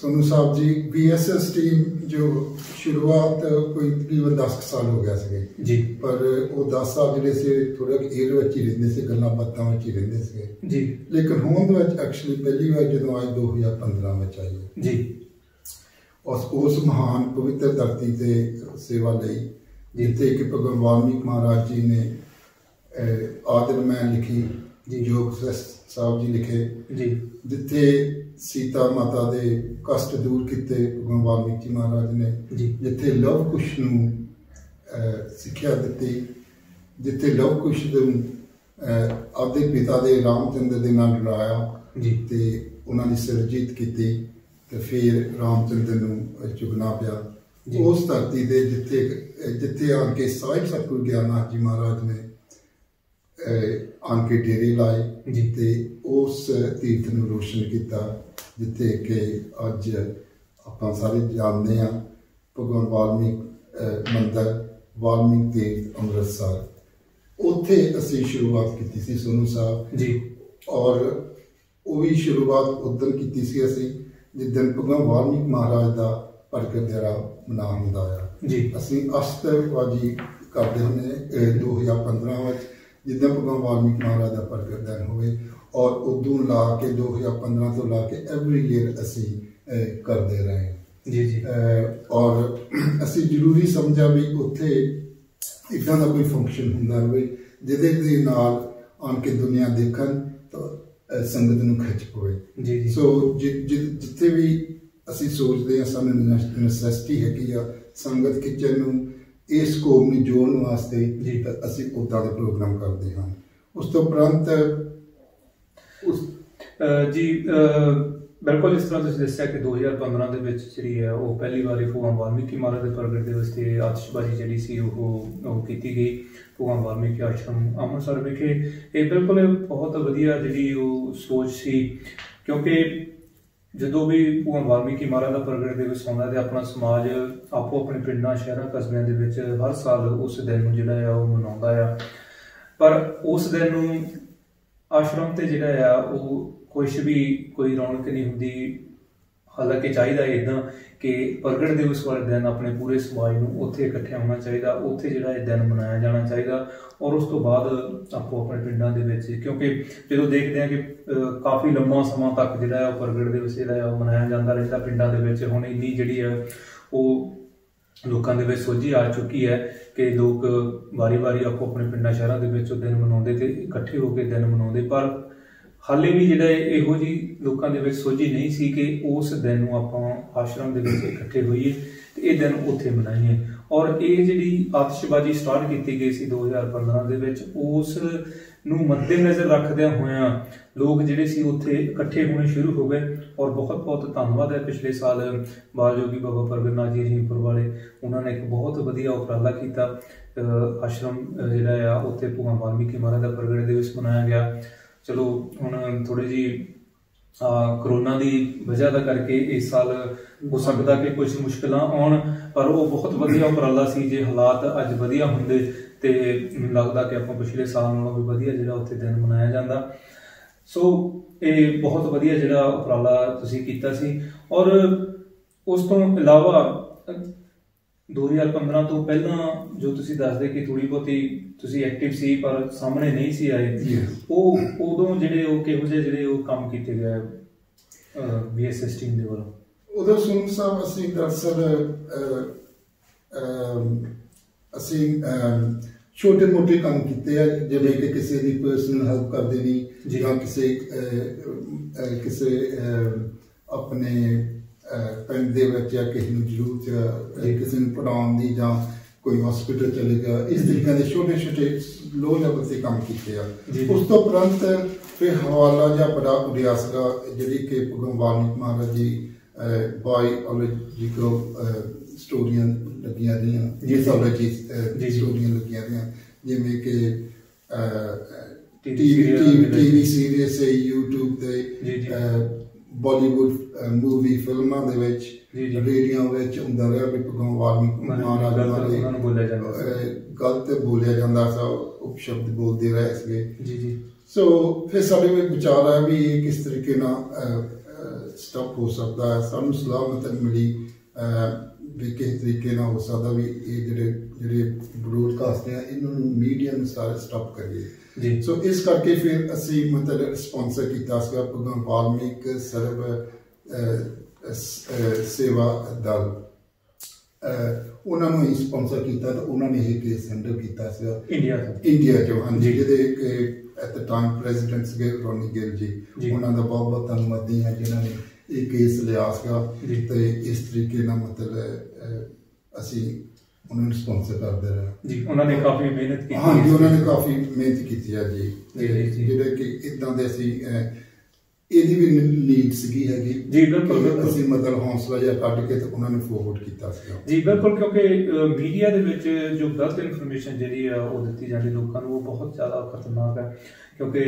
ਸੋਨੂ ਸਾਹਿਬ ਜੀ ਬੀਐਸਐਸ ਟੀਮ ਜੋ ਸ਼ੁਰੂਆਤ ਕੋਈ ਤਕਰੀਬਨ 10 ਕੁ ਸਾਲ ਹੋ ਗਿਆ ਸੀਗੇ। ਜੀ। ਪਰ ਉਹ 10 ਸਾਲ ਜਿਹੜੇ ਸੀ ਥੋੜਾ ਏਰ ਵਿੱਚ ਹੀ ਰਹਿੰਦੇ ਸੀ ਗੱਲਾਂ ਬਾਤਾਂ ਵਿੱਚ ਹੀ ਰਹਿੰਦੇ ਸੀਗੇ। ਜੀ। ਲੇਕਿਨ ਹੋਂਦ ਵਿੱਚ ਐਕਚੁਅਲੀ ਪਹਿਲੀ ਵਾਰ ਜਦੋਂ ਅੱਜ 2015 ਵਿੱਚ ਆਈ ਜੀ। ਉਸ ਉਸ ਮਹਾਨ ਪਵਿੱਤਰ ਧਰਤੀ ਤੇ ਸੇਵਾ ਲਈ ਜਿੱਥੇ ਕਿ ਭਗਵਾਨ ਵਾਲਮੀਕ ਮਹਾਰਾਜ ਜੀ ਨੇ ਆਦਰ ਮੈਂ ਲਿਖੀ ਜੀ। ਜੋਗ ਸਾਹਿਬ ਜੀ ਲਿਖੇ। ਜੀ। ਜਿੱਥੇ ਸੀਤਾ ਮਾਤਾ ਦੇ ਕਸ਼ਟ ਦੂਰ ਕੀਤੇ ਭਗਵਾਨ ਵਾਲਮੀਕ ਮਹਾਰਾਜ ਨੇ ਜਿੱਥੇ ਲਵ ਕੁਸ਼ ਨੂੰ ਸਿੱਖਿਆ ਦਿੱਤੀ ਜਿੱਥੇ ਲਵ ਕੁਸ਼ ਨੂੰ ਆਪਦੇ ਪਿਤਾ ਦੇ ਰਾਮਚੰਦਰ ਦੇ ਨਾਲ ਲੜਾਇਆ ਤੇ ਉਹਨਾਂ ਦੀ ਸਰਜੀਤ ਕੀਤੀ ਤੇ ਫਿਰ ਰਾਮਚੰਦਰ ਨੂੰ ਚੁਗਣਾ ਪਿਆ। ਉਸ ਧਰਤੀ ਦੇ ਜਿੱਥੇ ਜਿੱਥੇ ਆ ਕੇ ਸਾਹਿਬ ਸਤਿਗੁਰ ਗਿਆਨਨਾਥ ਜੀ ਮਹਾਰਾਜ ਨੇ ਆਣ ਕੇ ਡੇਰੇ ਲਾਏ ਜੀ। ਤੇ ਉਸ ਤੀਰਥ ਨੂੰ ਰੋਸ਼ਨ ਕੀਤਾ ਜਿੱਥੇ ਕਿ ਅੱਜ ਆਪਾਂ ਸਾਰੇ ਜਾਣਦੇ ਆ ਭਗਵਾਨ ਵਾਲਮੀਕ ਮੰਦਰ ਵਾਲਮੀਕ ਤੀਰਥ ਅੰਮ੍ਰਿਤਸਰ। ਉੱਥੇ ਅਸੀਂ ਸ਼ੁਰੂਆਤ ਕੀਤੀ ਸੀ ਸੋਨੂ ਸਾਹਿਬ। ਜੀ। ਔਰ ਉਹ ਵੀ ਸ਼ੁਰੂਆਤ ਉਦੋਂ ਕੀਤੀ ਸੀ ਅਸੀਂ ਜਿੱਦਣ ਭਗਵਾਨ ਵਾਲਮੀਕ ਮਹਾਰਾਜ ਦਾ ਪ੍ਰਗਟ ਦਿਹਾੜਾ ਮਨਾ ਹੁੰਦਾ ਆ ਜੀ। ਅਸੀਂ ਅਸ਼ਟਵਾਜੀ ਕਰਦੇ ਹੁੰਦੇ ਨੇ, ਇਹ 2015 ਵਿੱਚ। ਜਿੱਦਾਂ ਭਗਵਾਨ ਵਾਲਮੀਕ ਮਹਾਰਾਜ ਦਾ ਪ੍ਰਗਟ ਦਿਨ ਹੋਵੇ ਔਰ ਉਦੋਂ ਲਾ ਕੇ 2015 ਤੋਂ ਲਾ ਕੇ ਐਵਰੀ ਈਅਰ ਅਸੀਂ ਕਰਦੇ ਰਹੇ। ਜੀ ਜੀ। ਔਰ ਅਸੀਂ ਜ਼ਰੂਰੀ ਸਮਝਿਆ ਵੀ ਉੱਥੇ ਇਦਾਂ ਦਾ ਕੋਈ ਫੰਕਸ਼ਨ ਹੁੰਦਾ ਹੋਵੇ ਜਿਹਦੇ ਦੇ ਨਾਲ ਆਣ ਕੇ ਦੁਨੀਆ ਦੇਖਣ ਤਾਂ ਸੰਗਤ ਨੂੰ ਖਿੱਚ ਪਵੇ। ਜੀ ਜੀ। ਸੋ ਜਿੱਥੇ ਵੀ ਅਸੀਂ ਸੋਚਦੇ ਹਾਂ ਸਾਨੂੰ ਨੈਸੈਸਿਟੀ ਹੈਗੀ ਆ ਸੰਗਤ ਕਿਚਨ ਨੂੰ ਇਸ ਕੌਮ ਨੂੰ ਜੋੜਨ ਵਾਸਤੇ ਅਸੀਂ ਉਦਾਂ ਦੇ ਪ੍ਰੋਗਰਾਮ ਕਰਦੇ ਹਾਂ। ਉਸ ਤੋਂ ਉਪਰੰਤ ਉਸ ਜੀ ਬਿਲਕੁਲ ਇਸ ਤਰ੍ਹਾਂ ਤੁਸੀਂ ਦੱਸਿਆ ਕਿ 2015 ਦੇ ਵਿੱਚ ਜਿਹੜੀ ਹੈ ਉਹ ਪਹਿਲੀ ਵਾਰੀ ਭਗਵਾਨ ਵਾਲਮੀਕੀ ਮਹਾਰਾਜ ਦੇ ਪ੍ਰਗਟ ਦਿਵਸ ਤੇ ਆਤਿਸ਼ਬਾਜ਼ੀ ਜਿਹੜੀ ਸੀ ਉਹ ਉਹ ਕੀਤੀ ਗਈ। ਭਗਵਾਨ ਵਾਲਮੀਕੀ ਆਸ਼ਰਮ ਅੰਮ੍ਰਿਤਸਰ ਵਿਖੇ। ਇਹ ਬਿਲਕੁਲ ਬਹੁਤ ਵਧੀਆ ਜਿਹੜੀ ਉਹ ਸੋਚ ਸੀ। ਕਿਉਂਕਿ ਜਦੋਂ ਵੀ ਭੂਆ ਵਾਲਮੀਕੀ ਮਹਾਰਾਜ ਦਾ ਪ੍ਰਗਟ ਦਿਵਸ ਆਉਂਦਾ ਤੇ ਆਪਣਾ ਸਮਾਜ ਆਪੋ ਆਪਣੇ ਪਿੰਡਾਂ, ਸ਼ਹਿਰਾਂ, ਕਸਬਿਆਂ ਦੇ ਵਿੱਚ ਹਰ ਸਾਲ ਉਸ ਦਿਨ ਨੂੰ ਜਿਹੜਾ ਆ ਉਹ ਮਨਾਉਂਦਾ ਆ। ਪਰ ਉਸ ਦਿਨ ਨੂੰ ਆਸ਼ਰਮ ਤੇ ਜਿਹੜਾ ਆ ਉਹ ਕੁਝ ਵੀ ਕੋਈ ਰੌਣਕ ਨਹੀਂ ਹੁੰਦੀ। ਹਾਲਾਂਕਿ ਚਾਹੀਦਾ ਇਦਾਂ ਕਿ ਪ੍ਰਗਟ ਦਿਵਸ ਵਾਲੇ ਦਿਨ ਆਪਣੇ ਪੂਰੇ ਸਮਾਜ ਨੂੰ ਉੱਥੇ ਇਕੱਠਿਆ ਹੋਣਾ ਚਾਹੀਦਾ, ਉੱਥੇ ਜਿਹੜਾ ਇਹ ਦਿਨ ਮਨਾਇਆ ਜਾਣਾ ਚਾਹੀਦਾ ਔਰ ਉਸ ਤੋਂ ਬਾਅਦ ਆਪੋ ਆਪਣੇ ਪਿੰਡਾਂ ਦੇ ਵਿੱਚ, ਕਿਉਂਕਿ ਜਦੋਂ ਦੇਖਦੇ ਹਾਂ ਕਿ ਕਾਫੀ ਲੰਮਾ ਸਮਾਂ ਤੱਕ ਜਿਹੜਾ ਹੈ ਉਹ ਪ੍ਰਗਟ ਦਿਵਸ ਜਿਹੜਾ ਹੈ ਉਹ ਮਨਾਇਆ ਜਾਂਦਾ ਰਹਿੰਦਾ ਪਿੰਡਾਂ ਦੇ ਵਿੱਚ, ਹੁਣ ਇੰਨੀ ਜਿਹੜੀ ਹੈ ਉਹ ਲੋਕਾਂ ਦੇ ਵਿੱਚ ਸੋਝੀ ਆ ਚੁੱਕੀ ਹੈ ਕਿ ਲੋਕ ਵਾਰੀ-ਵਾਰੀ ਆਪੋ ਆਪਣੇ ਪਿੰਡਾਂ, ਸ਼ਹਿਰਾਂ ਦੇ ਵਿੱਚ ਉਹ ਦਿਨ ਮਨਾਉਂਦੇ ਤੇ ਇਕੱਠੇ ਹੋ ਕੇ ਦਿਨ ਮਨਾਉਂਦੇ, ਪਰ ਹਾਲੇ ਵੀ ਜਿਹੜਾ ਇਹ- ਇਹੋ ਜੀ ਲੋਕਾਂ ਦੇ ਵਿੱਚ ਸੋਝੀ ਨਹੀਂ ਸੀ ਕਿ ਉਸ ਦਿਨ ਨੂੰ ਆਪਾਂ ਆਸ਼ਰਮ ਦੇ ਵਿੱਚ ਇਕੱਠੇ ਹੋਈਏ ਤੇ ਇਹ ਦਿਨ ਉੱਥੇ ਮਨਾਈਏ। ਔਰ ਇਹ ਜਿਹੜੀ ਆਤਿਸ਼ਬਾਜ਼ੀ ਸਟਾਰਟ ਕੀਤੀ ਗਈ ਸੀ 2015 ਦੇ ਵਿੱਚ, ਉਸ ਨੂੰ ਮੱਦੇਨਜ਼ਰ ਰੱਖਦਿਆਂ ਹੋਇਆਂ ਲੋਕ ਜਿਹੜੇ ਸੀ ਉੱਥੇ ਇਕੱਠੇ ਹੋਣੇ ਸ਼ੁਰੂ ਹੋ ਗਏ। ਔਰ ਬਹੁਤ ਬਹੁਤ ਧੰਨਵਾਦ ਹੈ ਪਿਛਲੇ ਸਾਲ ਬਾਲਯੋਗੀ ਬਾਬਾ ਪ੍ਰਗਟਨਾਥ ਜੀ ਰਹੀਮਪੁਰ ਵਾਲੇ। ਉਹਨਾਂ ਨੇ ਇੱਕ ਬਹੁਤ ਵਧੀਆ ਉਪਰਾਲਾ ਕੀਤਾ। ਆਸ਼ਰਮ ਜਿਹੜਾ ਆ, ਉੱਥੇ ਭਗਵਾਨ ਵਾਲਮੀਕੀ ਮਹਾਰਾਜ ਦਾ ਪ੍ਰਗਟ ਦਿਵਸ ਮਨਾਇਆ ਗਿਆ। ਚਲੋ ਹੁਣ ਥੋੜੀ ਜੀ ਕਰੋਨਾ ਦੀ ਵਜ੍ਹਾ ਦਾ ਕਰਕੇ ਇਸ ਸਾਲ ਹੋ ਸਕਦਾ ਕਿ ਕੁਝ ਮੁਸ਼ਕਲਾਂ ਆਉਣ, ਪਰ ਉਹ ਬਹੁਤ ਵਧੀਆ ਉਪਰਾਲਾ ਸੀ ਜੇ ਹਾਲਾਤ ਅੱਜ ਵਧੀਆ ਹੁੰਦੇ ਤੇ ਮੈਨੂੰ ਲੱਗਦਾ ਕਿ ਆਪਾਂ ਪਿਛਲੇ ਸਾਲ ਨਾਲੋਂ ਵੀ ਵਧੀਆ ਜਿਹੜਾ ਉੱਥੇ ਦਿਨ ਮਨਾਇਆ ਜਾਂਦਾ। ਸੋ ਇਹ ਬਹੁਤ ਵਧੀਆ ਜਿਹੜਾ ਉਪਰਾਲਾ ਤੁਸੀਂ ਕੀਤਾ ਸੀ। ਔਰ ਉਸ ਤੋਂ ਇਲਾਵਾ 2015 ਤੋਂ ਪਹਿਲਾਂ ਜੋ ਤੁਸੀਂ ਦੱਸਦੇ ਕਿ ਥੋੜੀ ਬਹੁਤੀ ਤੁਸੀਂ ਐਕਟਿਵ ਸੀ ਪਰ ਸਾਹਮਣੇ ਨਹੀਂ ਸੀ ਆਏ. ਉਹ ਉਦੋਂ ਜਿਹੜੇ ਉਹ ਕਿਹੋ ਜਿਹੇ ਜਿਹੜੇ ਉਹ ਕੰਮ ਕੀਤੇ ਗਏ ਬੀਐਸਐਸ ਟੀਮ ਦੇ ਵੱਲੋਂ ਉਦੋਂ ਸੁਣ ਸਾਹਿਬ ਅਸੀਂ ਅਮ, ਅਸੀਂ ਛੋਟੇ ਮੋਟੇ ਕੰਮ ਕੀਤੇ ਆ ਜਿਵੇਂ ਕਿ ਕਿਸੇ ਦੀ ਪਰਸਨਲ ਹੈਲਪ ਕਰ ਦੇਣੀ ਜੀ। ਕਿਸੇ ਕਿਸੇ ਆਪਣੇ ਪਿੰਡ ਦੇ ਵਿੱਚ ਜਾਂ ਕਿਸੇ ਨੂੰ ਜ਼ਰੂਰਤ। ਕਿਸੇ ਨੂੰ ਪੜਾਉਣ ਦੀ ਜਾਂ ਕੋਈ ਹਸਪੀਟਲ ਚਲੇ ਗਿਆ ਇਸ ਤਰੀਕੇ ਦੇ ਛੋਟੇ ਛੋਟੇ ਲੋ ਲੈਵਲ ਤੇ ਕੰਮ ਕੀਤੇ ਆ। ਉਸ ਤੋਂ ਉਪਰੰਤ ਫਿਰ ਹਵਾਲਾ ਜਾਂ ਬੜਾ ਉਡਿਆ ਸੀਗਾ ਜਿਹੜੀ ਕਿ ਭਗਵਾਨ ਮਹਾਰਾਜ ਜੀ ਬਾਇਓਲੋਜੀਕਲ ਸਟੋਰੀਆਂ ਲੱਗੀਆਂ ਰਹੀਆਂ ਜੀ। ਮਿਥੋਲੋਜੀ ਜੀ, ਜੀ। ਸਟੋਰੀਆਂ ਲੱਗੀਆਂ ਰਹੀਆਂ ਜਿਵੇਂ ਕਿ ਟੀਵੀ ਦੇ ਟੀਵੀ। ਸੀਰੀਜ਼ ਹੈ YouTube। ਤੇ ਬਾਲੀਵੁੱਡ ਮੂਵੀ ਫਿਲਮਾਂ ਦੇ ਵਿੱਚ। ਰੇਡੀਓ ਵਿੱਚ ਹੁੰਦਾ ਰਿਹਾ ਵੀ ਭਗਵਾਨ ਮਹਾਰਾਜ ਬਾਰੇ ਗਲਤ ਬੋਲਿਆ ਜਾਂਦਾ ਸੀ। ਉਪਸ਼ਬਦ ਬੋਲਦੇ ਰਹੇ ਸੀਗੇ। ਜੀ ਜੀ। ਸੋ ਫਿਰ ਸਾਡੇ ਵਿੱਚ ਵਿਚਾਰ ਆਇਆ ਵੀ ਇਹ ਕਿਸ ਤਰੀਕੇ ਨਾਲ ਸਟਾਪ ਹੋ ਸਕਦਾ ਹੈ। ਸਾਨੂੰ ਸਲਾਹ ਮਤਲਬ ਮਿਲੀ ਵੀ ਕਿਸ ਤਰੀਕੇ ਨਾਲ ਹੋ ਸਕਦਾ ਵੀ ਇਹ ਜਿਹੜੇ ਜਿਹੜੇ ਬ੍ਰੋਡਕਾਸਟ ਆ ਇਹਨਾਂ ਨੂੰ ਮੀਡੀਆ ਨੂੰ ਸਾਰੇ ਸਟਾਪ ਕਰੀਏ। ਜੀ। ਸੋ ਇਸ ਕਰਕੇ ਫਿਰ ਅਸੀਂ ਮਤਲਬ ਸਪਾਂਸਰ ਕੀਤਾ ਸੀਗਾ ਭਗਵਾਨ ਵਾਲਮੀਕ ਸਰਵ ਸੇਵਾ ਦਲ। ਉਹਨਾਂ ਨੂੰ ਹੀ ਸਪਾਂਸਰ ਕੀਤਾ ਤਾਂ ਉਹਨਾਂ ਨੇ ਇਹ ਕੇਸ ਹੈਂਡਲ ਕੀਤਾ ਸੀਗਾ। ਇੰਡੀਆ ਤੋਂ। ਇੰਡੀਆ ਚੋਂ ਹਾਂਜੀ। ਜੀ। ਜਿਹਦੇ ਕਿ ਐਟ ਦ ਟਾਈਮ ਪ੍ਰੈਜ਼ੀਡੈਂਟ ਸੀਗੇ ਰੋਨੀ ਗਿਲ ਜੀ। ਉਹਨਾਂ ਦਾ ਬਹੁਤ ਬਹੁਤ ਧੰਨਵਾਦੀ ਹਾਂ ਜਿਨ੍ਹਾਂ ਨੇ ਇਹ ਕੇਸ ਲਿਆ ਸੀਗਾ ਜੀ। ਤੇ ਇਸ ਤਰੀਕੇ ਨਾਲ ਮਤਲਬ ਅਸੀਂ ਉਹਨਾਂ ਨੂੰ ਸਪਾਂਸਰ ਕਰਦੇ ਰਹੇ ਜੀ ਉਹਨਾਂ ਨੇ ਕਾਫੀ ਮਿਹਨਤ ਕੀਤੀ ਹਾਂਜੀ ਇਸ ਉਹਨਾਂ ਨੇ। ਕਾਫੀ ਮਿਹਨਤ ਕੀਤੀ ਹੈ ਜੀ ਜੀ, ਜੀ, ਜੀ। ਜਿਹੜੇ ਕਿ ਇਦਾਂ ਦੇ ਅਸੀਂ ਇਹਦੀ ਵੀ ਨੀਡ ਸੀਗੀ ਹੈਗੀ ਜੀ, ਬਿਲਕੁਲ। ਅਸੀਂ ਮਤਲਬ ਹੌਸਲਾ ਜਿਹਾ ਕੱਢ ਕੇ ਤੇ ਉਹਨਾਂ ਨੂੰ ਫੋਰਵਰਡ ਕੀਤਾ ਸੀਗਾ ਜੀ ਬਿਲਕੁਲ ਕਿਉਂਕਿ ਮੀਡੀਆ ਦੇ ਵਿੱਚ ਜੋ ਗਲਤ ਇਨਫੋਰਮੇਸ਼ਨ ਜਿਹੜੀ ਆ ਉਹ ਦਿੱਤੀ ਜਾਂਦੀ ਲੋਕਾਂ ਨੂੰ ਉਹ ਬਹੁਤ ਜ਼ਿਆਦਾ ਖਤਰਨਾਕ ਹੈ ਕਿਉਂਕਿ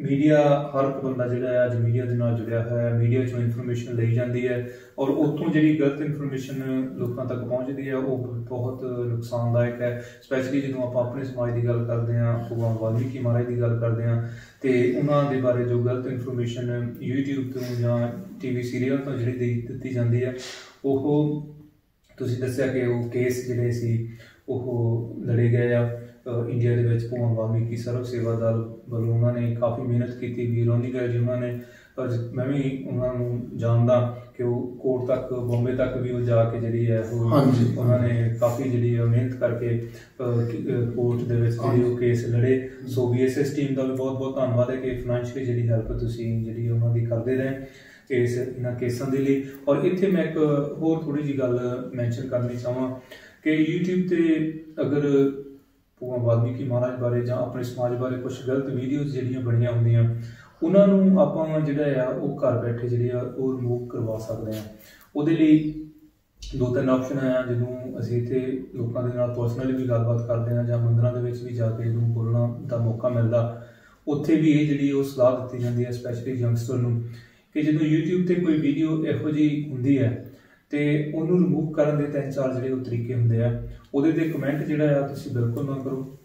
ਮੀਡੀਆ ਹਰ ਇੱਕ ਬੰਦਾ ਜਿਹੜਾ ਹੈ ਅੱਜ ਮੀਡੀਆ ਦੇ ਨਾਲ ਜੁੜਿਆ ਹੋਇਆ ਹੈ ਮੀਡੀਆ ਚੋਂ ਇਨਫੋਰਮੇਸ਼ਨ ਲਈ ਜਾਂਦੀ ਹੈ ਔਰ ਉੱਥੋਂ ਜਿਹੜੀ ਗਲਤ ਇਨਫੋਰਮੇਸ਼ਨ ਲੋਕਾਂ ਤੱਕ ਪਹੁੰਚਦੀ ਹੈ, ਉਹ ਬਹੁਤ ਨੁਕਸਾਨਦਾਇਕ ਹੈ। ਸਪੈਸ਼ਲੀ ਜਦੋਂ ਆਪਾਂ ਆਪਣੇ ਸਮਾਜ ਦੀ ਗੱਲ ਕਰਦੇ ਹਾਂ, ਭਗਵਾਨ ਵਾਲਮੀਕੀ ਮਹਾਰਾਜ ਦੀ ਗੱਲ ਕਰਦੇ ਹਾਂ, ਤੇ ਉਹਨਾਂ ਦੇ ਬਾਰੇ ਜੋ ਗਲਤ ਇਨਫੋਰਮੇਸ਼ਨ YouTube ਤੋਂ ਜਾਂ ਟੀਵੀ ਸੀਰੀਅਲ ਤੋਂ ਜਿਹੜੀ ਦੇ- ਦਿੱਤੀ ਜਾਂਦੀ ਹੈ, ਉਹ ਤੁਸੀਂ ਦੱਸਿਆ ਕਿ ਉਹ ਕੇਸ ਜਿਹੜੇ ਸੀ, ਉਹ ਲੜੇ ਗਏ ਆ। ਇੰਡੀਆ ਦੇ ਵਿੱਚ ਭਗਵਾਨ ਵਾਲਮੀਕੀ ਸਰਵ ਸੇਵਾ ਦਲ ਵੱਲੋਂ ਉਹਨਾਂ ਨੇ ਕਾਫੀ ਮਿਹਨਤ ਕੀਤੀ ਵੀ ਰੋਨੀ ਗਏ ਜੀ ਉਹਨਾਂ ਨੇ ਅੱਜ ਮੈਂ ਵੀ ਉਹਨਾਂ ਨੂੰ ਜਾਣਦਾ ਕਿ ਉਹ ਕੋਰਟ ਤੱਕ ਬੰਬੇ ਤੱਕ ਵੀ ਉਹ ਜਾ ਕੇ ਜਿਹੜੀ ਹੈ ਉਹ। ਉਹਨਾਂ ਨੇ ਕਾਫੀ ਜਿਹੜੀ ਹੈ ਮਿਹਨਤ ਕਰਕੇ ਕੋਰਟ ਦੇ ਵਿੱਚ ਜਿਹੜੀ ਉਹ ਕੇਸ ਲੜੇ। ਸੋ ਬੀਐਸਐਸ ਟੀਮ ਦਾ ਵੀ ਬਹੁਤ ਬਹੁਤ ਧੰਨਵਾਦ ਹੈ ਕਿ ਫਾਈਨੈਂਸ਼ੀਅਲੀ ਜਿਹੜੀ ਹੈਲਪ ਤੁਸੀਂ ਜਿਹੜੀ ਉਹਨਾਂ ਦੀ ਕਰਦੇ ਰਹੇ ਇਸ ਇਹਨਾਂ ਕੇਸਾਂ ਦੇ ਲਈ। ਔਰ ਇੱਥੇ ਮੈਂ ਇੱਕ ਹੋਰ ਥੋੜੀ ਜੀ ਗੱਲ ਮੈਂਸ਼ਨ ਕਰਨੀ ਚਾਹਾਂ ਕਿ YouTube ਤੇ ਅਗਰ ਭਗਵਾਨ ਵਾਲਮੀਕੀ ਮਹਾਰਾਜ ਬਾਰੇ ਜਾਂ ਆਪਣੇ ਸਮਾਜ ਬਾਰੇ ਕੁਝ ਗਲਤ ਵੀਡੀਓਜ਼ ਜਿਹੜੀਆਂ ਬਣੀਆਂ ਹੁੰਦੀਆਂ, ਉਹਨਾਂ ਨੂੰ ਆਪਾਂ ਜਿਹੜਾ ਆ ਉਹ ਘਰ ਬੈਠੇ ਜਿਹੜੇ ਆ ਉਹ ਰਿਮੂਵ ਕਰਵਾ ਸਕਦੇ ਆ ਉਹਦੇ ਲਈ ਦੋ ਤਿੰਨ ਆਪਸ਼ਨ ਆ ਜਦੋਂ ਅਸੀਂ ਇੱਥੇ ਲੋਕਾਂ ਦੇ ਨਾਲ ਪਰਸਨਲੀ ਵੀ ਗੱਲਬਾਤ ਕਰਦੇ ਆ ਜਾਂ ਮੰਦਰਾਂ ਦੇ ਵਿੱਚ ਵੀ ਜਾ ਕੇ ਜਦੋਂ ਬੋਲਣਾ ਦਾ ਮੌਕਾ ਮਿਲਦਾ। ਉੱਥੇ ਵੀ ਇਹ ਜਿਹੜੀ ਉਹ ਸਲਾਹ ਦਿੱਤੀ ਜਾਂਦੀ ਹੈ ਸਪੈਸ਼ਲੀ ਯੰਗਸਟਰ ਨੂੰ, ਕਿ ਜਦੋਂ YouTube ਤੇ ਕੋਈ ਵੀਡੀਓ ਇਹੋ ਜਿਹੀ ਹੁੰਦੀ ਹੈ ਤੇ ਉਹਨੂੰ ਰਿਮੂਵ ਕਰਨ ਦੇ ਤਿੰਨ ਚਾਰ ਜਿਹੜੇ ਉਹ ਤਰੀਕੇ ਹੁੰਦੇ ਆ, ਉਹਦੇ ਤੇ ਕਮੈਂਟ ਜਿਹੜਾ ਆ ਤੁਸੀਂ ਬਿਲਕੁਲ ਨਾ ਕਰੋ।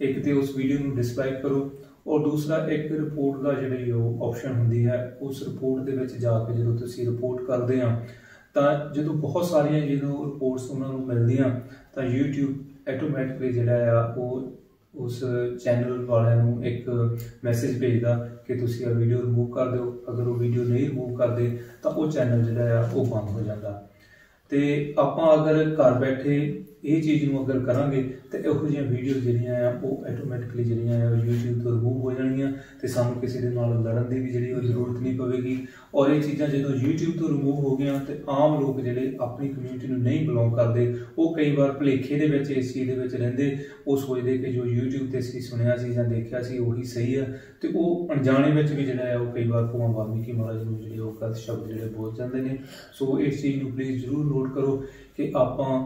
ਇੱਕ ਤੇ ਉਸ ਵੀਡੀਓ ਨੂੰ ਡਿਸਲਾਈਕ ਕਰੋ ਔਰ ਦੂਸਰਾ ਇੱਕ ਰਿਪੋਰਟ ਦਾ ਜਿਹੜੀ ਉਹ ਆਪਸ਼ਨ ਹੁੰਦੀ ਹੈ, ਉਸ ਰਿਪੋਰਟ ਦੇ ਵਿੱਚ ਜਾ ਕੇ ਜਦੋਂ ਤੁਸੀਂ ਰਿਪੋਰਟ ਕਰਦੇ ਆ, ਤਾਂ ਜਦੋਂ ਬਹੁਤ ਸਾਰੀਆਂ ਜਦੋਂ ਰਿਪੋਰਟਸ ਉਹਨਾਂ ਨੂੰ ਮਿਲਦੀਆਂ, ਤਾਂ YouTube ਆਟੋਮੈਟਿਕਲੀ ਜਿਹੜਾ ਆ ਉਹ ਉਸ ਚੈਨਲ ਵਾਲਿਆਂ ਨੂੰ ਇੱਕ ਮੈਸੇਜ ਭੇਜਦਾ ਕਿ ਤੁਸੀਂ ਇਹ ਵੀਡੀਓ ਰਿਮੂਵ ਕਰ ਦਿਓ। ਅਗਰ ਉਹ ਵੀਡੀਓ ਨਹੀਂ ਰਿਮੂਵ ਕਰਦੇ, ਤਾਂ ਉਹ ਚੈਨਲ ਜਿਹੜਾ ਆ ਉਹ ਬੰਦ ਹੋ ਜਾਂਦਾ। ਤੇ ਆਪਾਂ ਅਗਰ ਘਰ ਬੈਠੇ ਇਹ ਚੀਜ਼ ਨੂੰ ਅਗਰ ਕਰਾਂਗੇ ਤੇ ਇਹੋ ਜਿਹੀਆਂ ਵੀਡੀਓ ਜਿਹੜੀਆਂ ਆ, ਉਹ ਆਟੋਮੈਟਿਕਲੀ ਜਿਹੜੀਆਂ ਆ ਉਹ YouTube ਤੋਂ ਰਿਮੂਵ ਹੋ ਜਾਣਗੀਆਂ ਤੇ ਸਾਨੂੰ ਕਿਸੇ ਦੇ ਨਾਲ ਲੜਨ ਦੀ ਵੀ ਜਿਹੜੀ ਉਹ ਜ਼ਰੂਰਤ ਨਹੀਂ ਪਵੇਗੀ। ਔਰ ਇਹ ਚੀਜ਼ਾਂ ਜਦੋਂ YouTube ਤੋਂ ਰਿਮੂਵ ਹੋ ਗਈਆਂ ਤੇ ਆਮ ਲੋਕ ਜਿਹੜੇ ਆਪਣੀ ਕਮਿਊਨਿਟੀ ਨੂੰ ਨਹੀਂ ਬਿਲੋਂਗ ਕਰਦੇ, ਉਹ ਕਈ ਵਾਰ ਭੁਲੇਖੇ ਦੇ ਵਿੱਚ, ਇਸ ਚੀਜ਼ ਦੇ ਵਿੱਚ ਰਹਿੰਦੇ, ਉਹ ਸੋਚਦੇ ਕਿ ਜੋ YouTube ਤੇ ਅਸੀਂ ਸੁਣਿਆ ਸੀ ਜਾਂ ਦੇਖਿਆ ਸੀ, ਉਹੀ ਸਹੀ ਆ। ਤੇ ਉਹ ਅਣਜਾਣੇ ਵਿੱਚ ਵੀ ਜਿਹੜਾ ਹੈ ਉਹ ਕਈ ਵਾਰ ਭਗਵਾਨ ਵਾਲਮੀਕੀ ਮਹਾਰਾਜ ਨੂੰ ਜਿਹੜੇ ਉਹ ਗਲਤ ਸ਼ਬਦ ਜਿਹੜੇ ਬੋਲ ਜਾਂਦੇ ਨੇ। ਸੋ ਇਸ ਚੀਜ਼ ਨੂੰ ਪਲੀਜ਼ ਜ਼ਰੂਰ ਨੋਟ ਕਰੋ ਕਿ ਆਪਾਂ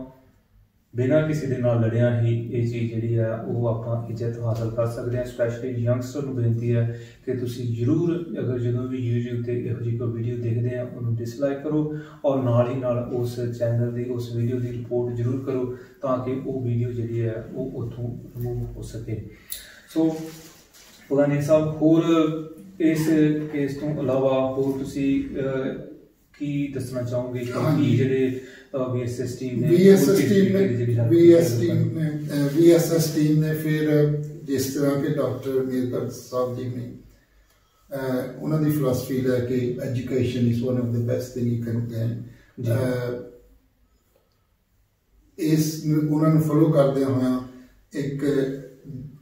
ਬਿਨਾਂ ਕਿਸੇ ਦੇ ਨਾਲ ਲੜਿਆ ਹੀ ਇਹ ਚੀਜ਼ ਜਿਹੜੀ ਹੈ ਉਹ ਆਪਾਂ ਇੱਜ਼ਤ ਹਾਸਲ ਕਰ ਸਕਦੇ ਹਾਂ। ਸਪੈਸ਼ਲੀ ਯੰਗਸਟਰ ਨੂੰ ਬੇਨਤੀ ਹੈ ਕਿ ਤੁਸੀਂ ਜ਼ਰੂਰ ਅਗਰ ਜਦੋਂ ਵੀ YouTube ਤੇ ਇਹੋ ਜਿਹੀ ਕੋਈ ਵੀਡੀਓ ਦੇਖਦੇ ਆ, ਉਹਨੂੰ ਡਿਸਲਾਈਕ ਕਰੋ ਔਰ ਨਾਲ ਹੀ ਨਾਲ ਉਸ ਚੈਨਲ ਦੀ, ਉਸ ਵੀਡੀਓ ਦੀ ਰਿਪੋਰਟ ਜ਼ਰੂਰ ਕਰੋ ਤਾਂ ਕਿ ਉਹ ਵੀਡੀਓ ਜਿਹੜੀ ਹੈ ਉਹ ਉੱਥੋਂ ਰਿਮੂਵ ਹੋ ਸਕੇ। ਸੋ ਪੁਰਾਣੇ ਸਾਹਿਬ, ਹੋਰ ਇਸ ਕੇਸ ਤੋਂ ਇਲਾਵਾ ਹੋਰ ਤੁਸੀਂ ਕੀ ਦੱਸਣਾ ਚਾਹੋਗੇ ਕਿ ਜਿਹੜੇ ਵੀਐਸਐਸ ਟੀਮ ਨੇ ਵੀਐਸਐਸ ਟੀਮ ਨੇ ਵੀਐਸ ਟੀਮ ਨੇ ਵੀਐਸਐਸ ਟੀਮ ਨੇ ਫਿਰ ਜਿਸ ਤਰ੍ਹਾਂ ਕਿ ਡਾਕਟਰ ਮੀਰਕਰ ਸਾਹਿਬ ਜੀ ਨੇ ਉਹਨਾਂ ਦੀ ਫਿਲਾਸਫੀ ਹੈ ਕਿ education is one of the best thing you can. Gain ਇਸ ਨੂੰ ਉਹਨਾਂ ਨੂੰ ਫੋਲੋ ਕਰਦਿਆਂ ਹੋਇਆਂ ਇੱਕ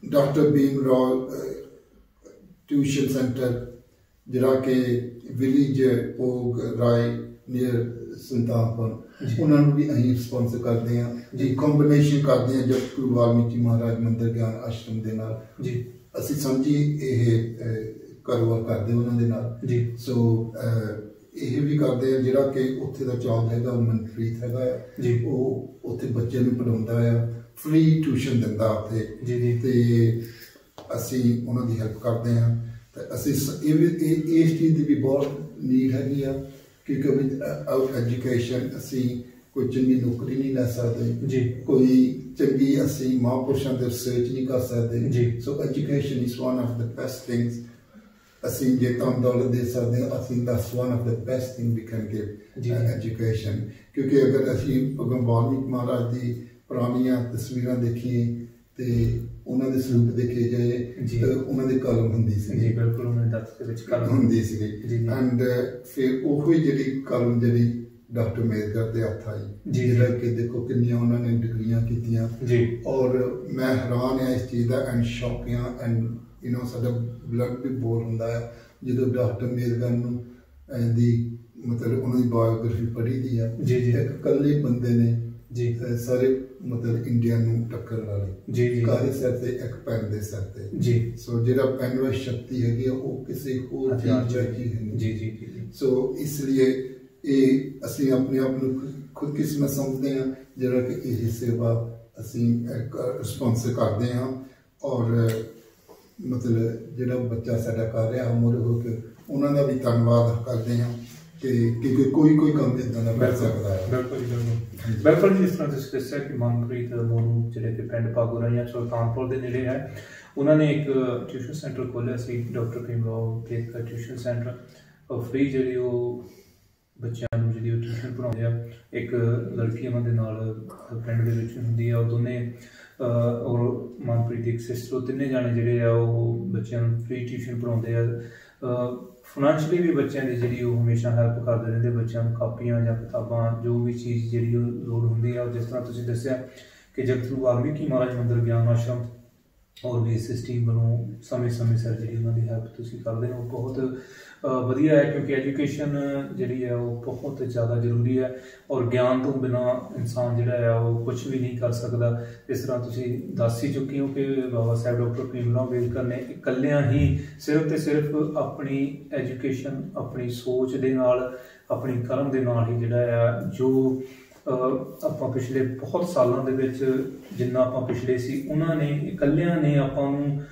doctor Bhim Rao tuition centre ਜਿਹੜਾ ਕਿ ਵਿਲੇਜ ਪੋਗ ਰਾਏ ਨੀਅਰ ਸੰਤਾਪਨ। ਉਹਨਾਂ ਨੂੰ ਵੀ ਅਸੀਂ ਸਪਾਂਸਰ ਕਰਦੇ ਹਾਂ। ਜੀ। ਕੰਬੀਨੇਸ਼ਨ ਕਰਦੇ ਹਾਂ ਜਪ ਗੁਰੂ ਵਾਲਮੀਕੀ ਮਹਾਰਾਜ ਮੰਦਿਰ ਗਿਆਨ ਆਸ਼ਰਮ ਦੇ ਨਾਲ। ਜੀ। ਅਸੀਂ ਸਮਝੀ ਇਹ ਕਾਰੋਬਾਰ ਕਰਦੇ ਉਹਨਾਂ ਦੇ ਨਾਲ। ਜੀ। ਸੋ ਇਹ ਵੀ ਕਰਦੇ ਆ ਜਿਹੜਾ ਕਿ ਉੱਥੇ ਦਾ ਚਾਰਜ ਹੈਗਾ ਉਹ ਮਨਪ੍ਰੀਤ ਹੈਗਾ ਆ ਜੀ। ਉਹ ਉੱਥੇ ਬੱਚੇ ਨੂੰ ਪੜਾਉਂਦਾ ਆ ਫ੍ਰੀ ਟਿਊਸ਼ਨ ਦਿੰਦਾ ਉੱਥੇ। ਜੀ ਜੀ। ਤੇ ਅਸੀਂ ਉਹਨਾਂ ਦੀ ਹੈਲਪ ਕਰਦੇ ਆ ਅਸੀਂ ਸ- ਇਹ ਵੀ ਇਹ ਇਸ ਚੀਜ਼ ਦੀ ਵੀ ਬਹੁਤ ਨੀਡ ਹੈਗੀ ਆ ਕਿਉਂਕਿ ਵਿਦ ਆਊਟ ਐਜੂਕੇਸ਼ਨ ਅਸੀਂ ਕੋਈ ਚੰਗੀ ਨੌਕਰੀ ਨਹੀਂ ਲੈ ਸਕਦੇ ਜੀ ਕੋਈ ਚੰਗੀ ਅਸੀਂ ਮਹਾਂਪੁਰਸ਼ਾਂ ਦੇ ਰਿਸਰਚ ਨਹੀਂ ਕਰ ਸਕਦੇ ਜੀ। So education is one of the best things ਅਸੀਂ ਜੇ ਤਾਂ ਦੌਲਤ ਦੇ ਸਕਦੇ ਹਾਂ ਅਸੀਂ that's one of the best thing we can ਜੀ। ਗਿਵ ਐਜੂਕੇਸ਼ਨ ਕਿਉਂਕਿ ਅਗਰ ਅਸੀਂ ਭਗਵਾਨ ਵਾਲਮੀਕ ਮਹਾਰਾਜ ਦੀ ਪੁਰਾਣੀਆਂ ਤਸਵੀਰਾਂ ਦੇਖੀਏ ਤੇ ਉਹਨਾਂ ਦੇ ਸਰੂਪ ਦੇਖੇ। ਤਾਂ ਉਹਨਾਂ ਦੀ ਕਲਮ ਹੁੰਦੀ ਸੀ ਜੀ ਬਿਲਕੁਲ ਉਹਨੇ ਦਰਸ ਦੇ ਵਿੱਚ ਕਲਮ ਹੁੰਦੀ ਜੀ। ਐਂਡ ਫਿਰ ਉਹ ਹੀ ਜਿਹੜੀ ਕਲਮ ਜਿਹੜੀ ਡਾਕਟਰ ਮੇਦਕਰ ਦੇ ਹੱਥ ਆਈ। ਜਿਹੜਾ ਕਿ ਦੇਖੋ ਕਿੰਨੀਆਂ ਉਹਨਾਂ ਨੇ ਡਿਗਰੀਆਂ ਕੀਤੀਆਂ ਜੀ ਔਰ ਮੈਂ ਹੈਰਾਨ ਹਾਂ ਇਸ ਚੀਜ਼ ਦਾ ਐਂਡ ਸ਼ੌਕ ਹਾਂ ਐਂਡ ਯੂ نو ਸਾਡਾ ਬਲੱਡ ਵੀ ਬੋਰ ਹੁੰਦਾ ਹੈ ਜਦੋਂ ਡਾਕਟਰ ਮੇਦਕਰ ਨੂੰ ਦੀ ਮਤਲਬ ਉਹਨਾਂ ਦੀ ਬਾਇਓਗ੍ਰਾਫੀ ਪੜ੍ਹੀ ਦੀ ਆ ਜੀ, ਜੀ। ਇੱਕ ਇਕੱਲੇ ਬੰਦੇ ਨੇ ਜੀ ਅਹ, ਸਾਰੇ ਮਤਲਬ ਇੰਡੀਆ ਨੂੰ ਟੱਕਰ ਲਾ ਲਈ ਜੀ ਜੀ ਕਾਹਦੇ ਸਿਰ ਤੇ ਇੱਕ ਪੈਨ ਦੇ ਸਿਰ ਤੇ ਜੀ ਸੋ ਜਿਹੜਾ ਪੈਨ ਵਿੱਚ ਸ਼ਕਤੀ ਹੈਗੀ ਆ, ਉਹ ਕਿਸੇ ਹੋਰ ਹਥਿਆਰ ਚੀਜ਼ ਚ ਵਿੱਚ ਹੀ ਹੈ ਨਹੀਂ ਜੀ ਜੀ ਜੀ ਜੀ। ਸੋ ਇਸ ਲਈ ਇਹ ਅਸੀਂ ਆਪਣੇ ਆਪ ਨੂੰ ਖੁਦ- ਖੁਦਕਿਸਮਤ ਸਮਝਦੇ ਹਾਂ ਜਿਹੜਾ ਕਿ ਇਹ ਸੇਵਾ ਅਸੀਂ ਰਿਸਪੌਂਸ ਕਰਦੇ ਹਾਂ ਔਰ ਮਤਲਬ ਜਿਹੜਾ ਬੱਚਾ ਸਾਡਾ ਕਰ ਰਿਹਾ ਉਮਰ ਹੋ ਕੇ ਉਹਨਾਂ ਦਾ ਵੀ ਧੰਨਵਾਦ ਕਰਦੇ ਹਾਂ ਕਿ ਕਿ ਕੋਈ ਕੋਈ ਕੰਮ ਇਦਾਂ ਦਾ ਕਰ ਸਕਦਾ ਹੈ। ਬਿਲਕੁਲ ਜੀ, ਬਿਲਕੁਲ। ਬਿਲਕੁਲ ਜੀ, ਜਿਸ ਤਰ੍ਹਾਂ ਤੁਸੀਂ ਦੱਸਿਆ ਕਿ ਮਨਪ੍ਰੀਤ ਮੋਨੂ ਜਿਹੜੇ ਕਿ ਪਿੰਡ ਪਾਗੋਰਾਈਆਂ ਸੁਲਤਾਨਪੁਰ ਦੇ ਨੇੜੇ ਹੈ ਉਹਨਾਂ ਨੇ ਇੱਕ ਟਿਊਸ਼ਨ ਸੈਂਟਰ ਖੋਲ੍ਹਿਆ ਸੀ doctor Bhimrao Ambedkar tuition centre ਉਹ ਫ੍ਰੀ ਜਿਹੜੀ ਉਹ ਬੱਚਿਆਂ ਨੂੰ ਜਿਹੜੀ ਉਹ ਟਿਊਸ਼ਨ ਪੜ੍ਹਾਉਂਦੇ ਆ ਇੱਕ ਲੜਕੀ ਉਹਨਾਂ ਦੇ ਨਾਲ ਪਿੰਡ ਦੇ ਵਿੱਚ ਹੁੰਦੀ ਆ ਉਹ ਦੋਨੇ ਔਰ ਮਨਪ੍ਰੀਤ ਦੀ ਇੱਕ ਸਿਸਟਰ ਤਿੰਨੇ ਜਾਣੇ ਜਿਹੜੇ ਆ ਉਹ ਬੱਚਿਆਂ ਨੂੰ ਫ੍ਰੀ ਟਿਊਸ਼ਨ ਪੜ੍ਹਾਉਂਦੇ ਆ। ਫਾਈਨੈਂਸ਼ਲੀ ਵੀ ਬੱਚਿਆਂ ਦੀ ਜਿਹੜੀ ਉਹ ਹਮੇਸ਼ਾ ਹੈਲਪ ਕਰਦੇ ਰਹਿੰਦੇ, ਬੱਚਿਆਂ ਨੂੰ ਕਾਪੀਆਂ ਜਾਂ ਕਿਤਾਬਾਂ, ਜੋ ਵੀ ਚੀਜ਼ ਜਿਹੜੀ ਉਹ ਲੋੜ ਹੁੰਦੀ ਹੈ ਉਹ ਜਿਸ ਤਰ੍ਹਾਂ ਤੁਸੀਂ ਦੱਸਿਆ ਕਿ ਜਗਤਰੂ ਵਾਲਮੀਕੀ ਮਹਾਰਾਜ ਮੰਦਰ ਗਿਆਨ ਆਸ਼ਰਮ ਔਰ ਵੀ ਸਿਸਟਮ ਵੱਲੋਂ ਸਮੇਂ-ਸਮੇਂ ਸਿਰ ਜਿਹੜੀ ਉਹਨਾਂ ਦੀ ਹੈਲਪ ਤੁਸੀਂ ਕਰਦੇ ਹੋ, ਬਹੁਤ ਵਧੀਆ ਹੈ ਕਿਉਂਕਿ ਐਜੂਕੇਸ਼ਨ ਜਿਹੜੀ ਹੈ ਉਹ ਬਹੁਤ ਜ਼ਿਆਦਾ ਜ਼ਰੂਰੀ ਹੈ ਔਰ ਗਿਆਨ ਤੋਂ ਬਿਨਾ ਇਨਸਾਨ ਜਿਹੜਾ ਹੈ ਉਹ ਕੁਝ ਵੀ ਨਹੀਂ ਕਰ ਸਕਦਾ। ਇਸ ਤਰ੍ਹਾਂ ਤੁਸੀਂ ਦੱਸ ਹੀ ਚੁੱਕੇ ਹੋ ਕਿ ਬਾਬਾ ਸਾਹਿਬ ਡਾਕਟਰ ਭੀਮਰਾਓ ਅੰਬੇਦਕਰ ਨੇ ਇਕੱਲਿਆਂ ਹੀ ਸਿਰਫ ਤੇ ਸਿਰਫ ਆਪਣੀ ਐਜੂਕੇਸ਼ਨ ਆਪਣੀ ਸੋਚ ਦੇ ਨਾਲ, ਆਪਣੀ ਕਲਮ ਦੇ ਨਾਲ ਹੀ ਜਿਹੜਾ ਆ ਜੋ ਆਪਾਂ ਪਿਛਲੇ ਬਹੁਤ ਸਾਲਾਂ ਦੇ ਵਿੱਚ ਜਿੰਨਾ ਆਪਾਂ ਪਿਛਲੇ ਸੀ, ਉਹਨਾਂ ਨੇ, ਇਕੱਲਿਆਂ ਨੇ ਆਪਾਂ ਨੂੰ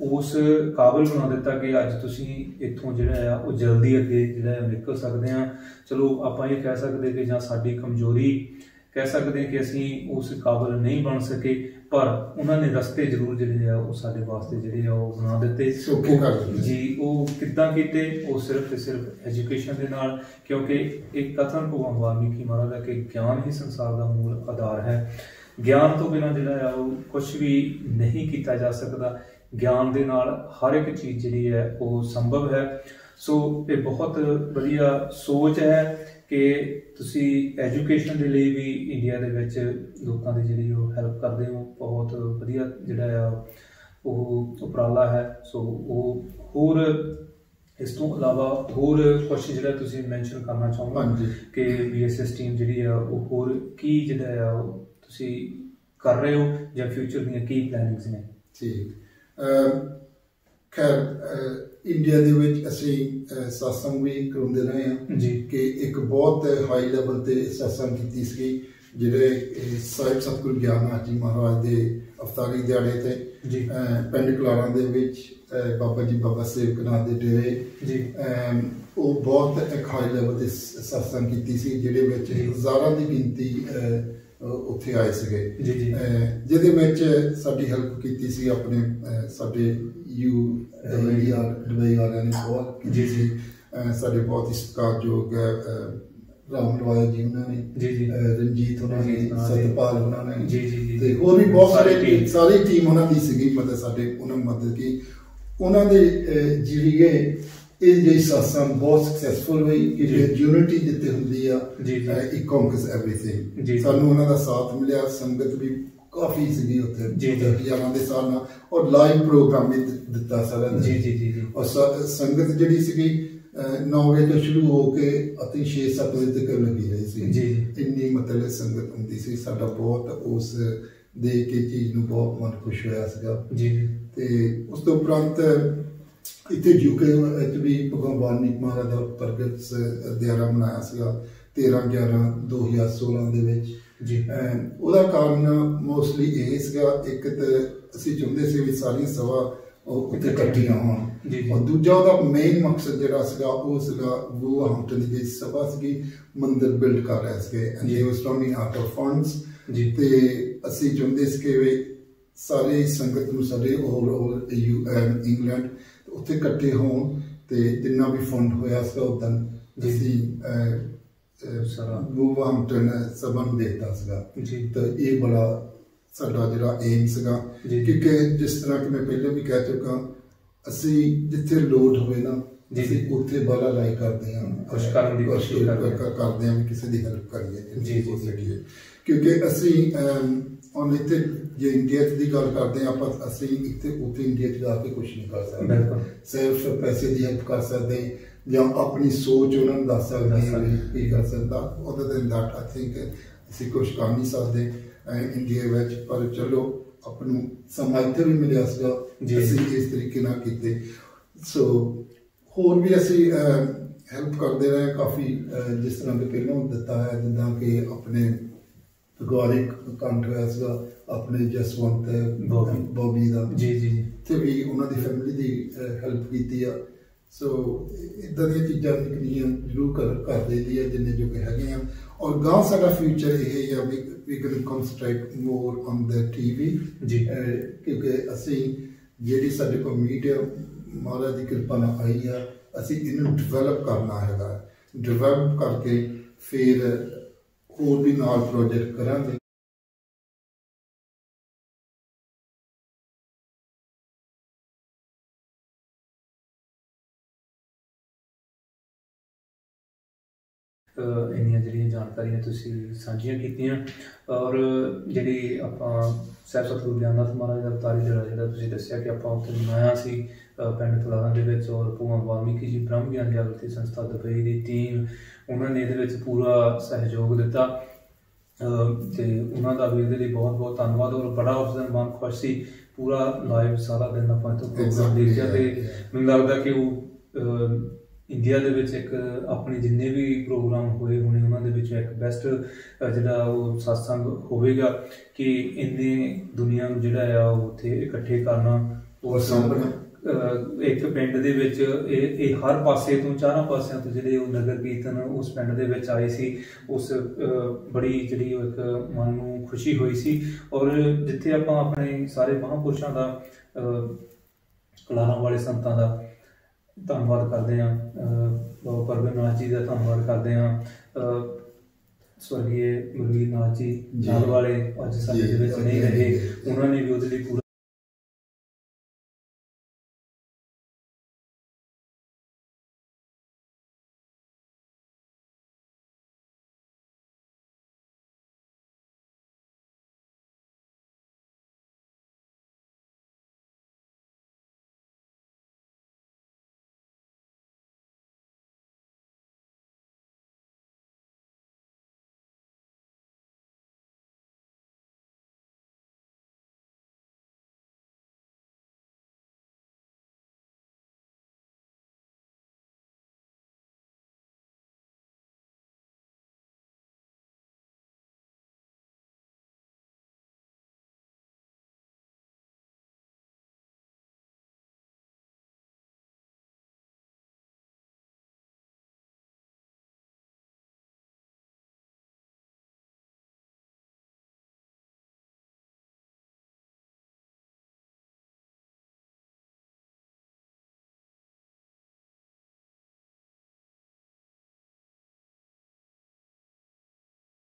ਉਸ ਕਾਬਲ ਬਣਾ ਦਿੱਤਾ ਕਿ ਅੱਜ ਤੁਸੀਂ ਇੱਥੋਂ ਜਿਹੜਾ ਆ, ਉਹ ਜਲਦੀ ਅੱਗੇ ਜਿਹੜਾ ਹੈ ਨਿਕਲ ਸਕਦੇ ਆ। ਚਲੋ, ਆਪਾਂ ਇਹ ਕਹਿ ਸਕਦੇ ਕਿ ਜਾਂ ਸਾਡੀ ਕਮਜ਼ੋਰੀ ਕਹਿ ਸਕਦੇ ਕਿ ਅਸੀਂ ਉਸ ਕਾਬਲ ਨਹੀਂ ਬਣ ਸਕੇ। ਪਰ ਉਹਨਾਂ ਨੇ ਰਸਤੇ ਜ਼ਰੂਰ ਜਿਹੜੇ ਆ ਉਹ ਸਾਡੇ ਵਾਸਤੇ ਜਿਹੜੇ ਆ ਉਹ ਬਣਾ ਦਿੱਤੇ। ਸੌਖੇ ਕਰ ਦਿੱਤੇ। ਜੀ ਉਹ ਕਿੱਦਾਂ ਕੀਤੇ ਉਹ ਸਿਰਫ ਤੇ ਸਿਰਫ ਐਜੂਕੇਸ਼ਨ ਦੇ ਨਾਲ ਕਿਉਂਕਿ ਇੱਕ ਕਥਨ ਭਗਵਾਨ ਵਾਲਮੀਕੀ ਮਹਾਰਾਜ ਦਾ ਕਿ ਗਿਆਨ ਹੀ ਸੰਸਾਰ ਦਾ ਮੂਲ ਆਧਾਰ ਹੈ। ਗਿਆਨ ਤੋਂ ਬਿਨਾਂ ਜਿਹੜਾ ਆ ਉਹ ਕੁਝ ਵੀ ਨਹੀਂ ਕੀਤਾ ਜਾ ਸਕਦਾ। ਗਿਆਨ ਦੇ ਨਾਲ ਹਰ ਇੱਕ ਚੀਜ਼ ਜਿਹੜੀ ਹੈ ਉਹ ਸੰਭਵ ਹੈ। ਸੋ ਇਹ ਬਹੁਤ ਵਧੀਆ ਸੋਚ ਹੈ ਕਿ ਤੁਸੀਂ ਐਜੂਕੇਸ਼ਨ ਦੇ ਲਈ ਵੀ ਇੰਡੀਆ ਦੇ ਵਿੱਚ ਲੋਕਾਂ ਦੀ ਜਿਹੜੀ ਉਹ ਹੈਲਪ ਕਰਦੇ ਹੋ। ਬਹੁਤ ਵਧੀਆ ਜਿਹੜਾ ਆ ਉਹ ਉਪਰਾਲਾ ਹੈ। ਸੋ ਉਹ ਹੋਰ ਇਸ ਤੋਂ ਇਲਾਵਾ ਹੋਰ ਕੁਝ ਜਿਹੜਾ ਤੁਸੀਂ ਮੈਂਸ਼ਨ ਕਰਨਾ ਚਾਹੁੰਦੇ। ਕਿ ਬੀਐਸਐਸ ਟੀਮ ਜਿਹੜੀ ਆ ਉਹ ਹੋਰ ਕੀ ਜਿਹੜਾ ਆ ਉਹ ਤੁਸੀਂ ਕਰ ਰਹੇ ਹੋ ਜਾਂ ਫਿਊਚਰ ਦੀਆਂ ਕੀ ਪਲੈਨਿੰਗਸ ਨੇ? ਠੀਕ ਖੈਰ ਇੰਡੀਆ ਦੇ ਵਿੱਚ ਅਸੀਂ satsang ਵੀ ਕਰਾਉਂਦੇ ਰਹੇ ਹਾਂ ਜੀ। ਕਿ ਇੱਕ ਬਹੁਤ ਹਾਈ ਲੈਵਲ ਤੇ satsang ਕੀਤੀ ਸੀ ਜਿਹੜੇ ਸਾਹਿਬ ਸਤਿਗੁਰੂ ਗਿਆਨਨਾਥ ਜੀ ਮਹਾਰਾਜ ਦੇ ਅਵਤਾਰੀ ਦਿਹਾੜੇ ਤੇ ਜੀ ਪਿੰਡ ਕਲਾਰਾਂ ਦੇ ਵਿੱਚ ਬਾਬਾ ਜੀ ਬਾਬਾ ਸੇਵਕ ਨਾਥ ਦੇ ਡੇਰੇ ਜੀ ਉਹ ਬਹੁਤ ਇੱਕ ਹਾਈ ਲੈਵਲ ਤੇ satsang ਕੀਤੀ ਸੀ ਜਿਹੜੇ ਵਿੱਚ। ਹਜ਼ਾਰਾਂ ਦੀ ਗਿਣਤੀ ਉੱਥੇ ਆਏ ਸੀਗੇ ਜੀ ਜੀ ਜਿਹਦੇ ਵਿੱਚ ਸਾਡੀ ਹੈਲਪ ਕੀਤੀ ਸੀ ਆਪਣੇ ਸਾਡੇ ਯੂ ਦੁਬਈ ਵਾਲਿਆਂ ਨੇ ਬਹੁਤ ਜੀ, ਜੀ। ਸਾਡੇ ਬਹੁਤ ਹੀ ਸਤਿਕਾਰਯੋਗ ਰਾਮ ਲਵਾਇਆ ਜੀ ਉਹਨਾਂ ਨੇ ਜੀ, ਜੀ। ਰਣਜੀਤ ਉਹਨਾਂ ਨੇ। ਸਤਪਾਲ ਉਹਨਾਂ ਨੇ ਜੀ, ਜੀ। ਤੇ ਹੋਰ ਵੀ ਬਹੁਤ ਸਾਰੀ ਸਾਰੇ ਟੀਮ ਉਹਨਾਂ ਦੀ ਸੀਗੀ ਮਤਲਬ ਸਾਡੇ ਉਹਨਾਂ ਮਦਦ ਕੀ ਉਹਨਾਂ ਦੇ ਜਰੀਏ ਇਹ ਜਿਹੜੀ ਸਾਸਾਂ ਬਹੁਤ ਸਕਸੈਸਫੁਲ ਹੋਈ ਕਿ ਜੀ। ਯੂਨਿਟੀ ਜਿੱਤੇ ਹੁੰਦੀ ਆ ਜੀ, ਜੀ। ਇਟ ਕੰਕਰਸ ਜੀ, ਐਵਰੀਥਿੰਗ। ਸਾਨੂੰ ਉਹਨਾਂ ਦਾ ਸਾਥ ਮਿਲਿਆ ਸੰਗਤ ਵੀ ਕਾਫੀ ਸੀਗੀ ਉੱਥੇ ਜੀ, ਜੀ। ਹਜ਼ਾਰਾਂ ਦੇ ਨਾਲ ਔਰ ਲਾਈਵ ਪ੍ਰੋਗਰਾਮ ਵੀ ਦਿੱਤਾ ਸਾਰਿਆਂ ਨੇ ਜੀ, ਜੀ, ਜੀ। ਔਰ ਸੰਗਤ ਜਿਹੜੀ ਸੀਗੀ 9 ਵਜੇ ਤੋਂ ਸ਼ੁਰੂ ਹੋ ਕੇ ਅਤੇ 6-7 ਵਜੇ ਤੱਕ ਲੱਗੀ ਰਹੀ ਸੀ। ਜੀ। ਇੰਨੀ ਮਤਲਬ ਸੰਗਤ ਹੁੰਦੀ ਸੀ। ਸਾਡਾ ਬਹੁਤ ਉਸ ਦੇਖ ਕੇ ਚੀਜ਼ ਨੂੰ ਬਹੁਤ ਮਨ ਖੁਸ਼ ਹੋਇਆ ਸੀਗਾ। ਜੀ ਤੇ ਉਸ ਤੋਂ ਉਪਰੰਤ ਇੱਥੇ ਯੂਕੇ ਵਿੱਚ ਵੀ ਭਗਵਾਨ ਵਾਲਮੀਕ ਮਹਾਰਾਜ ਦਾ ਪ੍ਰਗਟ ਦਿਹਾੜਾ ਮਨਾਇਆ ਸੀਗਾ। 13 11 2016 ਦੇ ਵਿੱਚ। ਜੀ। ਉਹਦਾ ਕਾਰਨ ਮੋਸਟਲੀ ਇਹ ਸੀਗਾ ਇੱਕ ਤਾਂ ਅਸੀਂ ਚਾਹੁੰਦੇ ਸੀ ਵੀ ਸਾਰੀਆਂ ਸਭਾ ਉਹ ਉੱਥੇ ਇਕੱਠੀਆਂ ਹੋਣ। ਜੀ। ਔਰ ਦੂਜਾ ਉਹਦਾ ਮੇਨ ਮਕਸਦ ਜਿਹੜਾ ਸੀਗਾ ਉਹ ਸੀਗਾ ਉਹ ਹਮਟਨ ਦੀ ਸਭਾ ਸੀਗੀ ਮੰਦਿਰ ਬਿਲਡ ਕਰ ਰਿਹਾ ਸੀਗੇ and. They was running out of funds ਜੀ ਤੇ ਅਸੀਂ ਚਾਹੁੰਦੇ ਸੀ ਕਿ ਸਾਰੇ ਸੰਗਤ ਨੂੰ ਸਾਡੇ ਓਵਰ ਓਵਰ ਯੂ ਇੰਗਲੈਂਡ ਉੱਥੇ ਇਕੱਠੇ ਹੋਣ ਤੇ ਜਿੰਨਾ ਵੀ ਫੰਡ ਹੋਇਆ ਸੀ ਉਦੋਂ। ਅਸੀਂ ਸਾਰਾ। ਵੂਵਰਹੈਂਪਟਨ ਸਭਾ ਨੂੰ ਦੇਤਾ ਸੀਗਾ ਜੀ ਤਾਂ ਇਹ ਬੜਾ ਸਾਡਾ ਜਿਹੜਾ ਏਮ ਸੀਗਾ। ਕਿਉਂਕਿ ਜਿਸ ਤਰ੍ਹਾਂ ਕਿ ਮੈਂ ਪਹਿਲਾਂ ਵੀ ਕਹਿ ਚੁੱਕਾ ਅਸੀਂ ਜਿੱਥੇ ਲੋੜ ਹੋਵੇ ਨਾ ਜੀ। ਉੱਥੇ ਬਾਲਾ ਲਾਈ ਕਰਦੇ ਹਾਂ। ਕੁਛ ਕਰਨ ਦੀ ਕੋਸ਼ਿਸ਼ ਕਰਦੇ ਹਾਂ। ਵੀ ਕਿਸੇ ਦੀ ਹੈਲਪ ਕਰੀਏ ਜੀ, ਜੀ। ਸਕੀਏ ਕਿਉਂਕਿ ਅਸੀਂ ਹੁਣ ਇੱਥੇ ਜੇ ਇੰਡੀਆ ਦੀ ਗੱਲ ਕਰਦੇ ਹਾਂ ਆਪਾਂ ਅਸੀਂ ਇੱਥੇ ਉੱਥੇ ਇੰਡੀਆ 'ਚ ਜਾ ਕੇ ਕੁਝ ਨਹੀਂ ਕਰ ਸਕਦੇ। ਸਿਰਫ ਪੈਸੇ ਦੀ ਹੈਲਪ ਕਰ ਸਕਦੇ ਜਾਂ ਆਪਣੀ ਸੋਚ ਉਹਨਾਂ ਨੂੰ ਦੱਸ ਸਕਦੇ ਹਾਂ ਕੀ ਕਰ ਸਕਦਾ। Other than that I think ਅਸੀਂ ਕੁਝ ਕਰ ਨਹੀਂ ਸਕਦੇ ਇੰਡੀਆ ਵਿੱਚ। ਪਰ ਚਲੋ ਆਪ ਨੂੰ ਸਮਾਂ ਇੱਥੇ ਵੀ ਮਿਲਿਆ ਸੀਗਾ। ਅਸੀਂ ਇਸ ਤਰੀਕੇ ਨਾਲ ਕੀਤੇ। ਸੋ ਹੋਰ ਵੀ ਅਸੀਂ ਹੈਲਪ ਕਰਦੇ ਰਹੇ। ਕਾਫੀ ਜਿਸ ਤਰ੍ਹਾਂ ਕਿ ਪਹਿਲਾਂ ਦਿੱਤਾ ਹੈ ਜਿੱਦਾਂ ਕਿ ਆਪਣੇ ਗੋਰਿਕ ਕੰਟ ਹੋਇਆ ਸੀਗਾ ਆਪਣੇ ਜਸਵੰਤ ਬੋਬੀ। ਦਾ। ਜੀ ਜੀ ਜੀ। ਤੇ ਵੀ ਉਹਨਾਂ ਦੀ ਫੈਮਿਲੀ ਦੀ ਹੈਲਪ ਕੀਤੀ ਆ। ਸੋ ਇਦਾਂ ਦੀਆਂ ਚੀਜ਼ਾਂ ਨਿਕਲੀਆਂ ਜ਼ਰੂਰ ਕਰ ਕਰ ਦੇਦੀ ਆ ਜਿੰਨੇ ਜੋ ਕਿ ਹੈਗੇ ਆ। ਔਰ ਗਾਂ ਸਾਡਾ ਫਿਊਚਰ ਇਹ ਹੈ we we can concentrate more on the TV ਜੀ। ਕਿਉਂਕਿ ਅਸੀਂ ਜਿਹੜੀ ਸਾਡੇ ਕੋਲ ਮੀਡੀਆ ਮਹਾਰਾਜ ਦੀ ਕਿਰਪਾ ਨਾਲ ਆਈ ਆ ਅਸੀਂ ਇਹਨੂੰ ਡਿਵੈਲਪ ਕਰਨਾ ਹੈਗਾ ਡਿਵੈਲਪ ਕਰਕੇ ਫਿਰ ਹੋਰ ਵੀ ਨਾਲ ਪ੍ਰੋਜੈਕਟ ਕਰਾਂਗੇ ਇੰਨੀਆਂ ਜਿਹੜੀਆਂ ਜਾਣਕਾਰੀਆਂ ਤੁਸੀਂ ਸਾਂਝੀਆਂ ਕੀਤੀਆਂ ਔਰ ਜਿਹੜੀ ਆਪਾਂ ਸਹਿਬ ਸਤਿਗੁਰੂ ਗਿਆਨਨਾਥ ਮਹਾਰਾਜ ਦਾ ਅਵਤਾਰੀ ਜਿਹੜਾ ਜਿਹੜਾ ਤੁਸੀਂ ਦੱਸਿਆ ਕਿ ਆਪਾਂ ਉੱਥੇ ਮਨਾਇਆ ਸੀ ਪਿੰਡ ਤਲਾਰਾਂ ਦੇ ਵਿੱਚ ਔਰ ਭੂਆ ਵਾਲਮੀਕੀ ਜੀ ਬ੍ਰਹਮ ਗਿਆਨ ਜਾਗਰਤੀ ਸੰਸਥਾ ਦੁਬਈ ਦੀ ਟੀਮ ਉਹਨਾਂ ਨੇ ਇਹਦੇ ਵਿੱਚ ਪੂਰਾ ਸਹਿਯੋਗ ਦਿੱਤਾ ਤੇ ਉਹਨਾਂ ਦਾ ਵੀ ਇਹਦੇ ਲਈ ਬਹੁਤ ਬਹੁਤ ਧੰਨਵਾਦ ਔਰ ਬੜਾ ਉਸ ਦਿਨ ਮਨ ਖੁਸ਼ ਸੀ ਪੂਰਾ ਲਾਈਵ ਸਾਰਾ ਦਿਨ ਆਪਾਂ ਇੱਥੋਂ ਪ੍ਰੋਗਰਾਮ ਦੇਖਿਆ ਤੇ. ਮੈਨੂੰ ਲੱਗਦਾ ਕਿ ਉਹ ਇੰਡੀਆ ਦੇ ਵਿੱਚ ਇੱਕ ਆਪਣੇ ਜਿੰਨੇ ਵੀ ਪ੍ਰੋਗਰਾਮ ਹੋਏ ਹੋਣੇ ਉਹਨਾਂ ਦੇ ਵਿੱਚੋਂ ਇੱਕ ਬੈਸਟ ਜਿਹੜਾ ਉਹ satsang ਹੋਵੇਗਾ ਕਿ ਇੰਨੇ ਦੁਨੀਆ ਨੂੰ ਜਿਹੜਾ ਆ ਉਹ ਉੱਥੇ ਇਕੱਠੇ ਕਰਨਾ ਸਾਂਭਣਾ। ਅਹ, ਇੱਕ ਪਿੰਡ ਦੇ ਵਿੱਚ ਇਹ ਇਹ ਹਰ ਪਾਸੇ ਤੋਂ ਚਾਰਾਂ ਪਾਸਿਆਂ ਤੋਂ ਜਿਹੜੇ ਉਹ ਨਗਰ ਕੀਰਤਨ ਉਸ ਪਿੰਡ ਦੇ ਵਿੱਚ ਆਏ ਸੀ ਉਸ ਬੜੀ ਜਿਹੜੀ ਉਹ ਇੱਕ ਮਨ ਨੂੰ ਖੁਸ਼ੀ ਹੋਈ ਸੀ ਔਰ ਜਿੱਥੇ ਆਪਾਂ ਆਪਣੇ ਸਾਰੇ ਮਹਾਂਪੁਰਸ਼ਾਂ ਦਾ ਕਲਾਰਾਂ ਵਾਲੇ ਸੰਤਾਂ ਦਾ ਧੰਨਵਾਦ ਕਰਦੇ ਹਾਂ ਬਾਬਾ ਪਰਵਿੰਦਰ ਨਾਥ ਜੀ ਦਾ ਧੰਨਵਾਦ ਕਰਦੇ ਹਾਂ ਸਵਰਗੀ ਮਲਵੀਰ ਨਾਥ ਜੀ। ਨਾਲ ਵਾਲੇ ਅੱਜ ਸਾਡੇ ਦੇ ਵਿੱਚ ਨਹੀਂ ਰਹੇ। ਉਹਨਾਂ ਨੇ ਵੀ ਉਹਦੇ ਲਈ ਪੂਰਾ